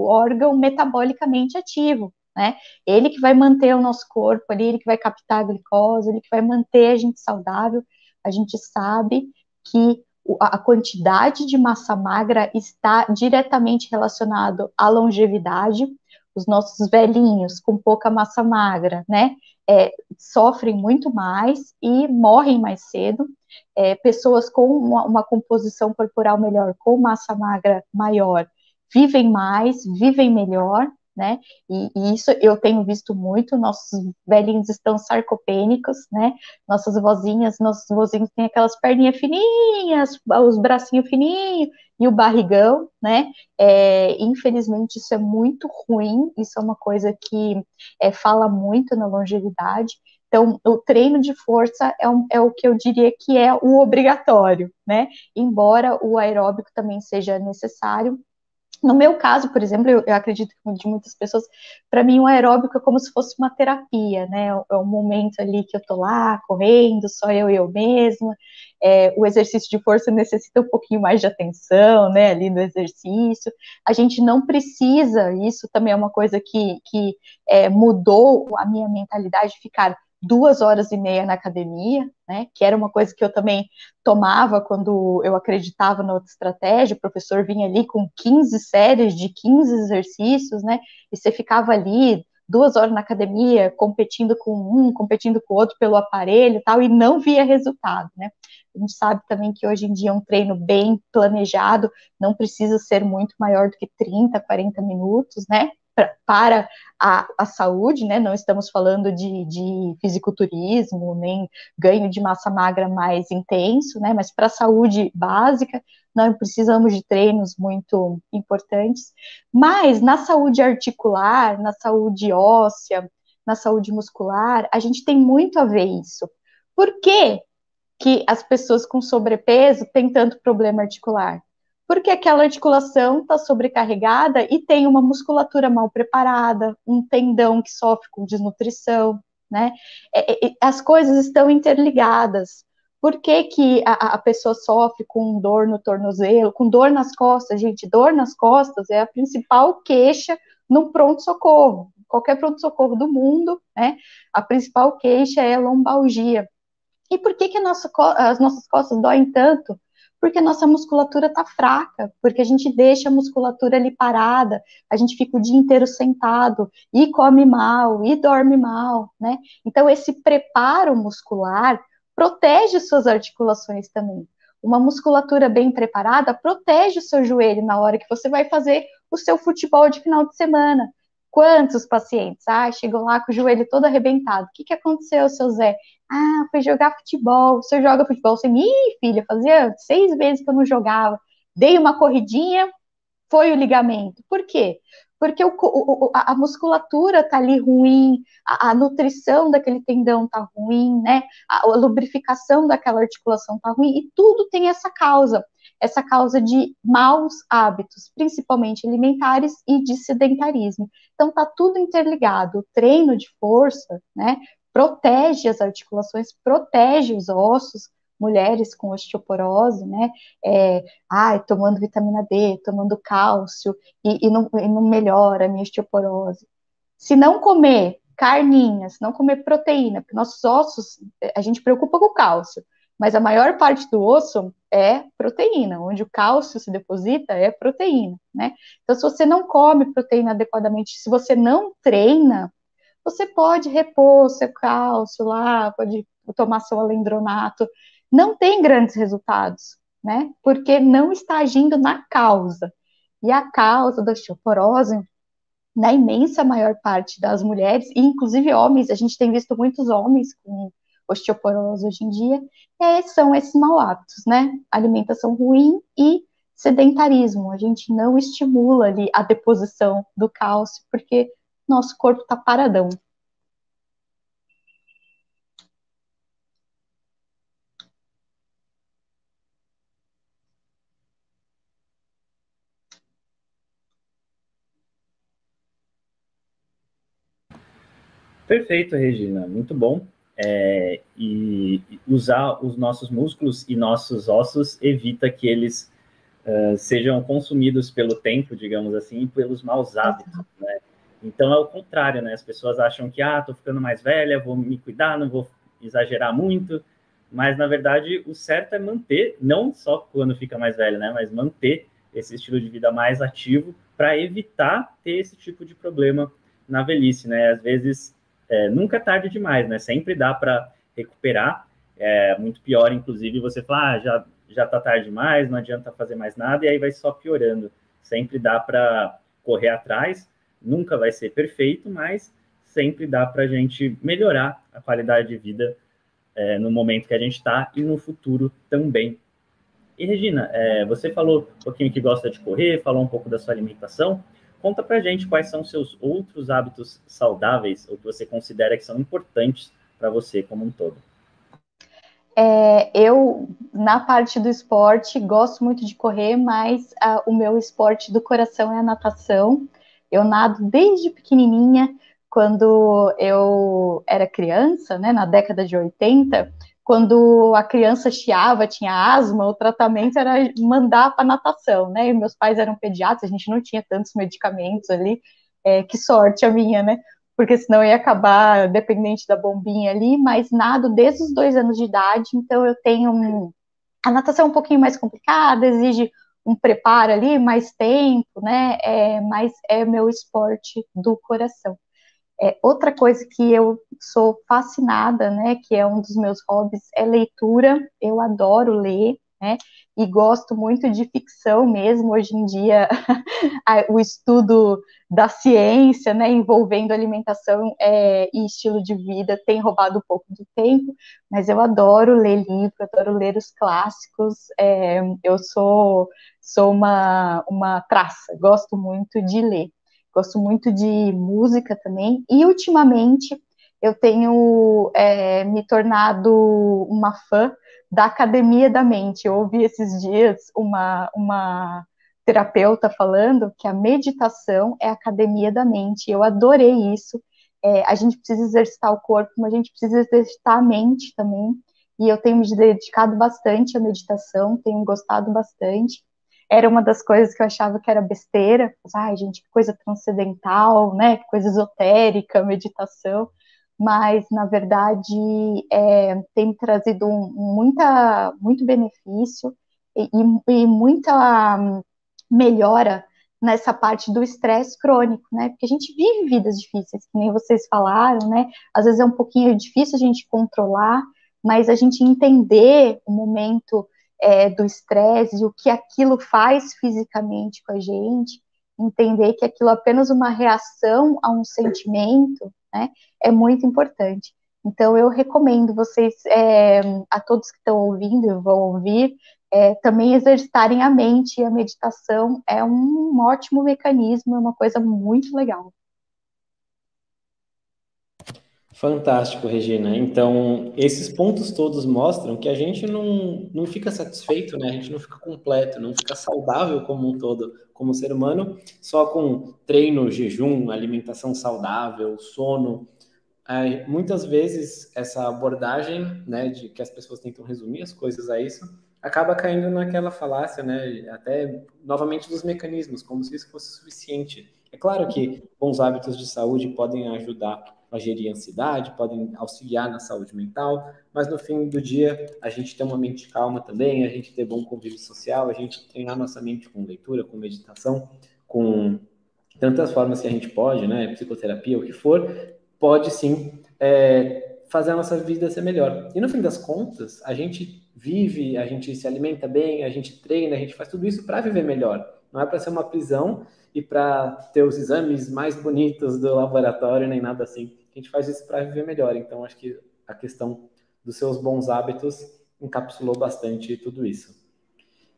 órgão metabolicamente ativo né? Ele que vai manter o nosso corpo ali, ele que vai captar a glicose, ele que vai manter a gente saudável. A gente sabe que a quantidade de massa magra está diretamente relacionado à longevidade. Os nossos velhinhos com pouca massa magra, né, é, sofrem muito mais e morrem mais cedo. É, pessoas com uma, uma composição corporal melhor, com massa magra maior, vivem mais, vivem melhor, né? E, e, isso eu tenho visto muito, nossos velhinhos estão sarcopênicos, né? Nossas vozinhas, nossos vozinhos têm aquelas perninhas fininhas, os bracinhos fininhos e o barrigão, né? É, infelizmente isso é muito ruim, isso é uma coisa que é, fala muito na longevidade. Então, o treino de força é, um, é, o que eu diria que é o obrigatório, né? Embora o aeróbico também seja necessário, no meu caso, por exemplo, eu, eu acredito que de muitas pessoas, para mim o aeróbico é como se fosse uma terapia, né? É um momento ali que eu tô lá correndo, só eu e eu mesma. É, o exercício de força necessita um pouquinho mais de atenção, né? Ali no exercício. A gente não precisa, isso também é uma coisa que, que é, mudou a minha mentalidade, ficar duas horas e meia na academia, né, que era uma coisa que eu também tomava quando eu acreditava na outra estratégia, o professor vinha ali com 15 séries de 15 exercícios, né, e você ficava ali duas horas na academia, competindo com um, competindo com o outro pelo aparelho e tal, e não via resultado, né. A gente sabe também que hoje em dia um treino bem planejado não precisa ser muito maior do que 30, 40 minutos, né, para a, a, saúde, né? Não estamos falando de, de fisiculturismo, nem ganho de massa magra mais intenso, né? Mas para a saúde básica, não precisamos de treinos muito importantes. Mas na saúde articular, na saúde óssea, na saúde muscular, a gente tem muito a ver isso. Por que, que as pessoas com sobrepeso têm tanto problema articular? Porque aquela articulação está sobrecarregada e tem uma musculatura mal preparada, um tendão que sofre com desnutrição, né? É, é, as coisas estão interligadas. Por que, que a, a, pessoa sofre com dor no tornozelo, com dor nas costas? Gente, dor nas costas é a principal queixa no pronto-socorro. Qualquer pronto-socorro do mundo, né? A principal queixa é a lombalgia. E por que, que nossa, as nossas costas doem tanto? Porque nossa musculatura está fraca, porque a gente deixa a musculatura ali parada, a gente fica o dia inteiro sentado, e come mal, e dorme mal, né? Então, esse preparo muscular protege suas articulações também. Uma musculatura bem preparada protege o seu joelho na hora que você vai fazer o seu futebol de final de semana. Quantos pacientes? Ah, chegou lá com o joelho todo arrebentado. O que, que aconteceu, seu Zé? Ah, foi jogar futebol. Você joga futebol? Você, ih, filha, fazia seis meses que eu não jogava. Dei uma corridinha, foi o ligamento. Por quê? Porque o, o, a musculatura tá ali ruim, a, a, nutrição daquele tendão tá ruim, né? A, a lubrificação daquela articulação tá ruim, e tudo tem essa causa essa causa de maus hábitos, principalmente alimentares e de sedentarismo. Então tá tudo interligado. O treino de força, né, protege as articulações, protege os ossos, mulheres com osteoporose, né, é, ai, tomando vitamina D, tomando cálcio, e, e, não, e não melhora a minha osteoporose. Se não comer carninhas, não comer proteína, porque nossos ossos, a gente preocupa com o cálcio, mas a maior parte do osso é proteína, onde o cálcio se deposita é proteína, né? Então, se você não come proteína adequadamente, se você não treina, você pode repor seu cálcio lá, pode tomar seu alendronato. Não tem grandes resultados, né? Porque não está agindo na causa. E a causa da osteoporose, na imensa maior parte das mulheres, e inclusive homens, a gente tem visto muitos homens com osteoporose hoje em dia, é, são esses mal hábitos, né? Alimentação ruim e sedentarismo. A gente não estimula ali a deposição do cálcio, porque nosso corpo está paradão. Perfeito, Regina, muito bom. É, e usar os nossos músculos e nossos ossos evita que eles uh, sejam consumidos pelo tempo, digamos assim, e pelos maus hábitos, né? Então é o contrário, né? As pessoas acham que, ah, tô ficando mais velha, vou me cuidar, não vou exagerar muito, mas na verdade o certo é manter, não só quando fica mais velho, né? Mas manter esse estilo de vida mais ativo para evitar ter esse tipo de problema na velhice, né? Às vezes é, nunca é tarde demais, né? Sempre dá para recuperar. É muito pior, inclusive, você falar, ah, já já tá tarde demais, não adianta fazer mais nada, e aí vai só piorando. Sempre dá para correr atrás, nunca vai ser perfeito, mas sempre dá para a gente melhorar a qualidade de vida é, no momento que a gente está e no futuro também. E Regina, é, você falou um pouquinho que gosta de correr, falou um pouco da sua alimentação. Conta pra gente quais são seus outros hábitos saudáveis ou que você considera que são importantes para você como um todo. É, eu, na parte do esporte, gosto muito de correr, mas uh, o meu esporte do coração é a natação. Eu nado desde pequenininha, quando eu era criança, né, na década de 80, quando a criança chiava, tinha asma, o tratamento era mandar para natação, né? E meus pais eram pediatras, a gente não tinha tantos medicamentos ali, é, que sorte a minha, né? Porque senão ia acabar dependente da bombinha ali, mas nado desde os dois anos de idade, então eu tenho um... a natação é um pouquinho mais complicada, exige um preparo ali, mais tempo, né? É, mas é meu esporte do coração. É, outra coisa que eu sou fascinada, né, que é um dos meus hobbies, é leitura. Eu adoro ler, né, e gosto muito de ficção mesmo. Hoje em dia, [LAUGHS] o estudo da ciência, né, envolvendo alimentação é, e estilo de vida tem roubado um pouco do tempo, mas eu adoro ler livro, adoro ler os clássicos. É, eu sou, sou uma, uma traça, gosto muito de ler gosto muito de música também, e ultimamente eu tenho é, me tornado uma fã da Academia da Mente. Eu ouvi esses dias uma, uma terapeuta falando que a meditação é a academia da mente. Eu adorei isso. É, a gente precisa exercitar o corpo, mas a gente precisa exercitar a mente também. E eu tenho me dedicado bastante à meditação, tenho gostado bastante era uma das coisas que eu achava que era besteira. Ai, gente, que coisa transcendental, né? Que coisa esotérica, meditação. Mas, na verdade, é, tem trazido muita, muito benefício e, e muita hum, melhora nessa parte do estresse crônico, né? Porque a gente vive vidas difíceis, que nem vocês falaram, né? Às vezes é um pouquinho difícil a gente controlar, mas a gente entender o momento é, do estresse e o que aquilo faz fisicamente com a gente, entender que aquilo é apenas uma reação a um sentimento, né, é muito importante. Então, eu recomendo vocês, é, a todos que estão ouvindo e vão ouvir, é, também exercitarem a mente e a meditação é um ótimo mecanismo, é uma coisa muito legal. Fantástico, Regina. Então, esses pontos todos mostram que a gente não, não fica satisfeito, né? A gente não fica completo, não fica saudável como um todo, como ser humano, só com treino, jejum, alimentação saudável, sono. É, muitas vezes essa abordagem, né, de que as pessoas tentam resumir as coisas a isso, acaba caindo naquela falácia, né, até novamente dos mecanismos, como se isso fosse suficiente. É claro que bons hábitos de saúde podem ajudar a gerir ansiedade, podem auxiliar na saúde mental, mas no fim do dia a gente ter uma mente calma também, a gente ter bom convívio social, a gente treinar nossa mente com leitura, com meditação, com tantas formas que a gente pode, né, psicoterapia, o que for, pode sim é, fazer a nossa vida ser melhor. E no fim das contas, a gente vive, a gente se alimenta bem, a gente treina, a gente faz tudo isso para viver melhor. Não é para ser uma prisão e para ter os exames mais bonitos do laboratório, nem nada assim. A gente faz isso para viver melhor. Então, acho que a questão dos seus bons hábitos encapsulou bastante tudo isso.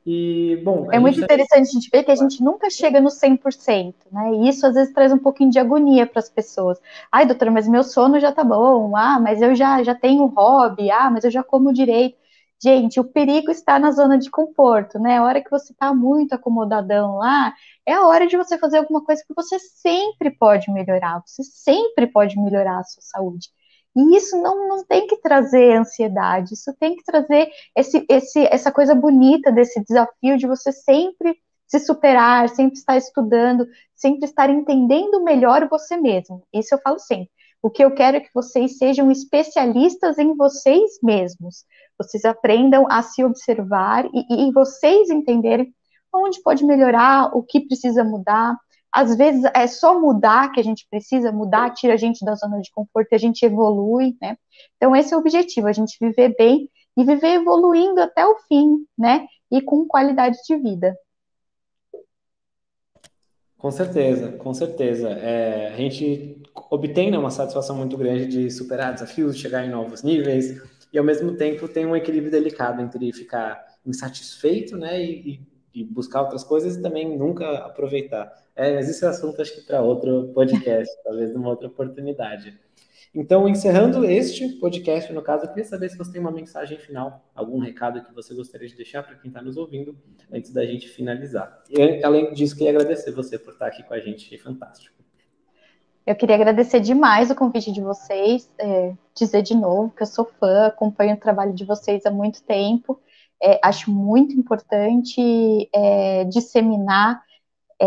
E, bom, é muito interessante a gente ver que a gente nunca chega no 100%, né? E isso às vezes traz um pouquinho de agonia para as pessoas. Ai, doutora, mas meu sono já tá bom. Ah, mas eu já, já tenho hobby. Ah, mas eu já como direito. Gente, o perigo está na zona de conforto, né? A hora que você está muito acomodadão lá, é a hora de você fazer alguma coisa que você sempre pode melhorar. Você sempre pode melhorar a sua saúde. E isso não, não tem que trazer ansiedade, isso tem que trazer esse, esse, essa coisa bonita desse desafio de você sempre se superar, sempre estar estudando, sempre estar entendendo melhor você mesmo. Isso eu falo sempre. O que eu quero é que vocês sejam especialistas em vocês mesmos. Vocês aprendam a se observar e, e vocês entenderem onde pode melhorar, o que precisa mudar, às vezes é só mudar que a gente precisa mudar, tira a gente da zona de conforto e a gente evolui, né? Então esse é o objetivo, a gente viver bem e viver evoluindo até o fim, né? E com qualidade de vida. Com certeza, com certeza. É, a gente obtém né, uma satisfação muito grande de superar desafios, chegar em novos níveis, e ao mesmo tempo tem um equilíbrio delicado entre ficar insatisfeito, né, e, e buscar outras coisas e também nunca aproveitar. É, mas esse é assunto acho que para outro podcast, [LAUGHS] talvez numa outra oportunidade. Então, encerrando este podcast, no caso, eu queria saber se você tem uma mensagem final, algum recado que você gostaria de deixar para quem está nos ouvindo, antes da gente finalizar. E, além disso, queria agradecer você por estar aqui com a gente, fantástico. Eu queria agradecer demais o convite de vocês, é, dizer de novo que eu sou fã, acompanho o trabalho de vocês há muito tempo, é, acho muito importante é, disseminar é,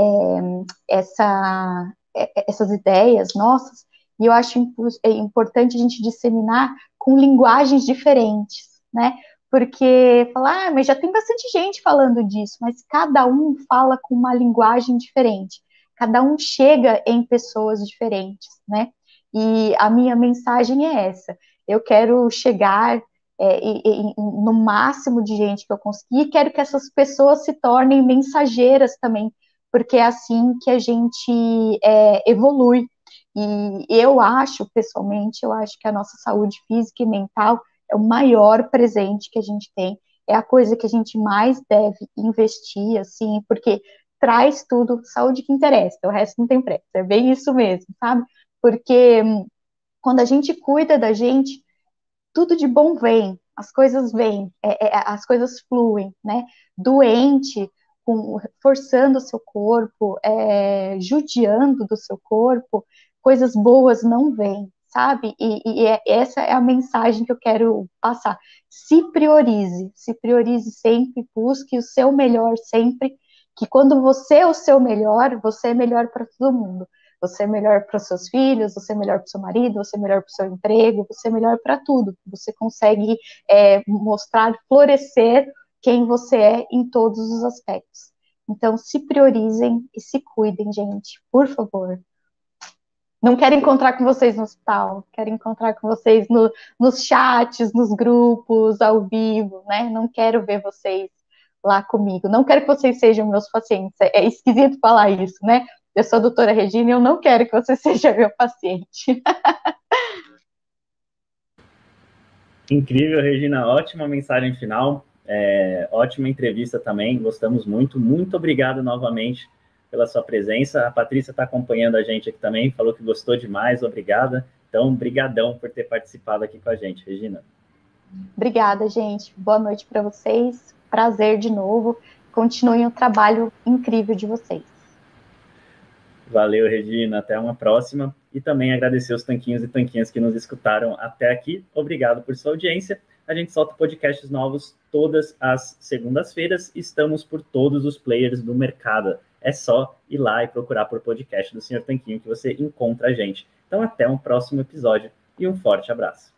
essa, é, essas ideias nossas, e eu acho é importante a gente disseminar com linguagens diferentes, né? Porque falar, ah, mas já tem bastante gente falando disso, mas cada um fala com uma linguagem diferente, cada um chega em pessoas diferentes, né? E a minha mensagem é essa: eu quero chegar é, e, e, no máximo de gente que eu conseguir, quero que essas pessoas se tornem mensageiras também porque é assim que a gente é, evolui. E eu acho, pessoalmente, eu acho que a nossa saúde física e mental é o maior presente que a gente tem, é a coisa que a gente mais deve investir, assim, porque traz tudo, saúde que interessa, o resto não tem preço, é bem isso mesmo, sabe? Porque hum, quando a gente cuida da gente, tudo de bom vem, as coisas vêm, é, é, as coisas fluem, né? Doente, com, forçando o seu corpo, é, judiando do seu corpo, coisas boas não vêm, sabe? E, e é, essa é a mensagem que eu quero passar. Se priorize, se priorize sempre, busque o seu melhor sempre, que quando você é o seu melhor, você é melhor para todo mundo. Você é melhor para os seus filhos, você é melhor para o seu marido, você é melhor para o seu emprego, você é melhor para tudo. Você consegue é, mostrar, florescer quem você é em todos os aspectos. Então, se priorizem e se cuidem, gente, por favor. Não quero encontrar com vocês no hospital, quero encontrar com vocês no, nos chats, nos grupos, ao vivo, né? Não quero ver vocês lá comigo. Não quero que vocês sejam meus pacientes. É esquisito falar isso, né? Eu sou a doutora Regina e eu não quero que você [LAUGHS] seja meu paciente. Incrível, Regina. Ótima mensagem final. É, ótima entrevista também, gostamos muito. Muito obrigado novamente pela sua presença. A Patrícia está acompanhando a gente aqui também, falou que gostou demais, obrigada. Então, brigadão por ter participado aqui com a gente, Regina. Obrigada, gente. Boa noite para vocês. Prazer de novo. Continuem o trabalho incrível de vocês. Valeu, Regina. Até uma próxima. E também agradecer os tanquinhos e tanquinhas que nos escutaram até aqui. Obrigado por sua audiência. A gente solta podcasts novos todas as segundas-feiras. Estamos por todos os players do mercado. É só ir lá e procurar por podcast do Senhor Tanquinho que você encontra a gente. Então, até um próximo episódio e um forte abraço.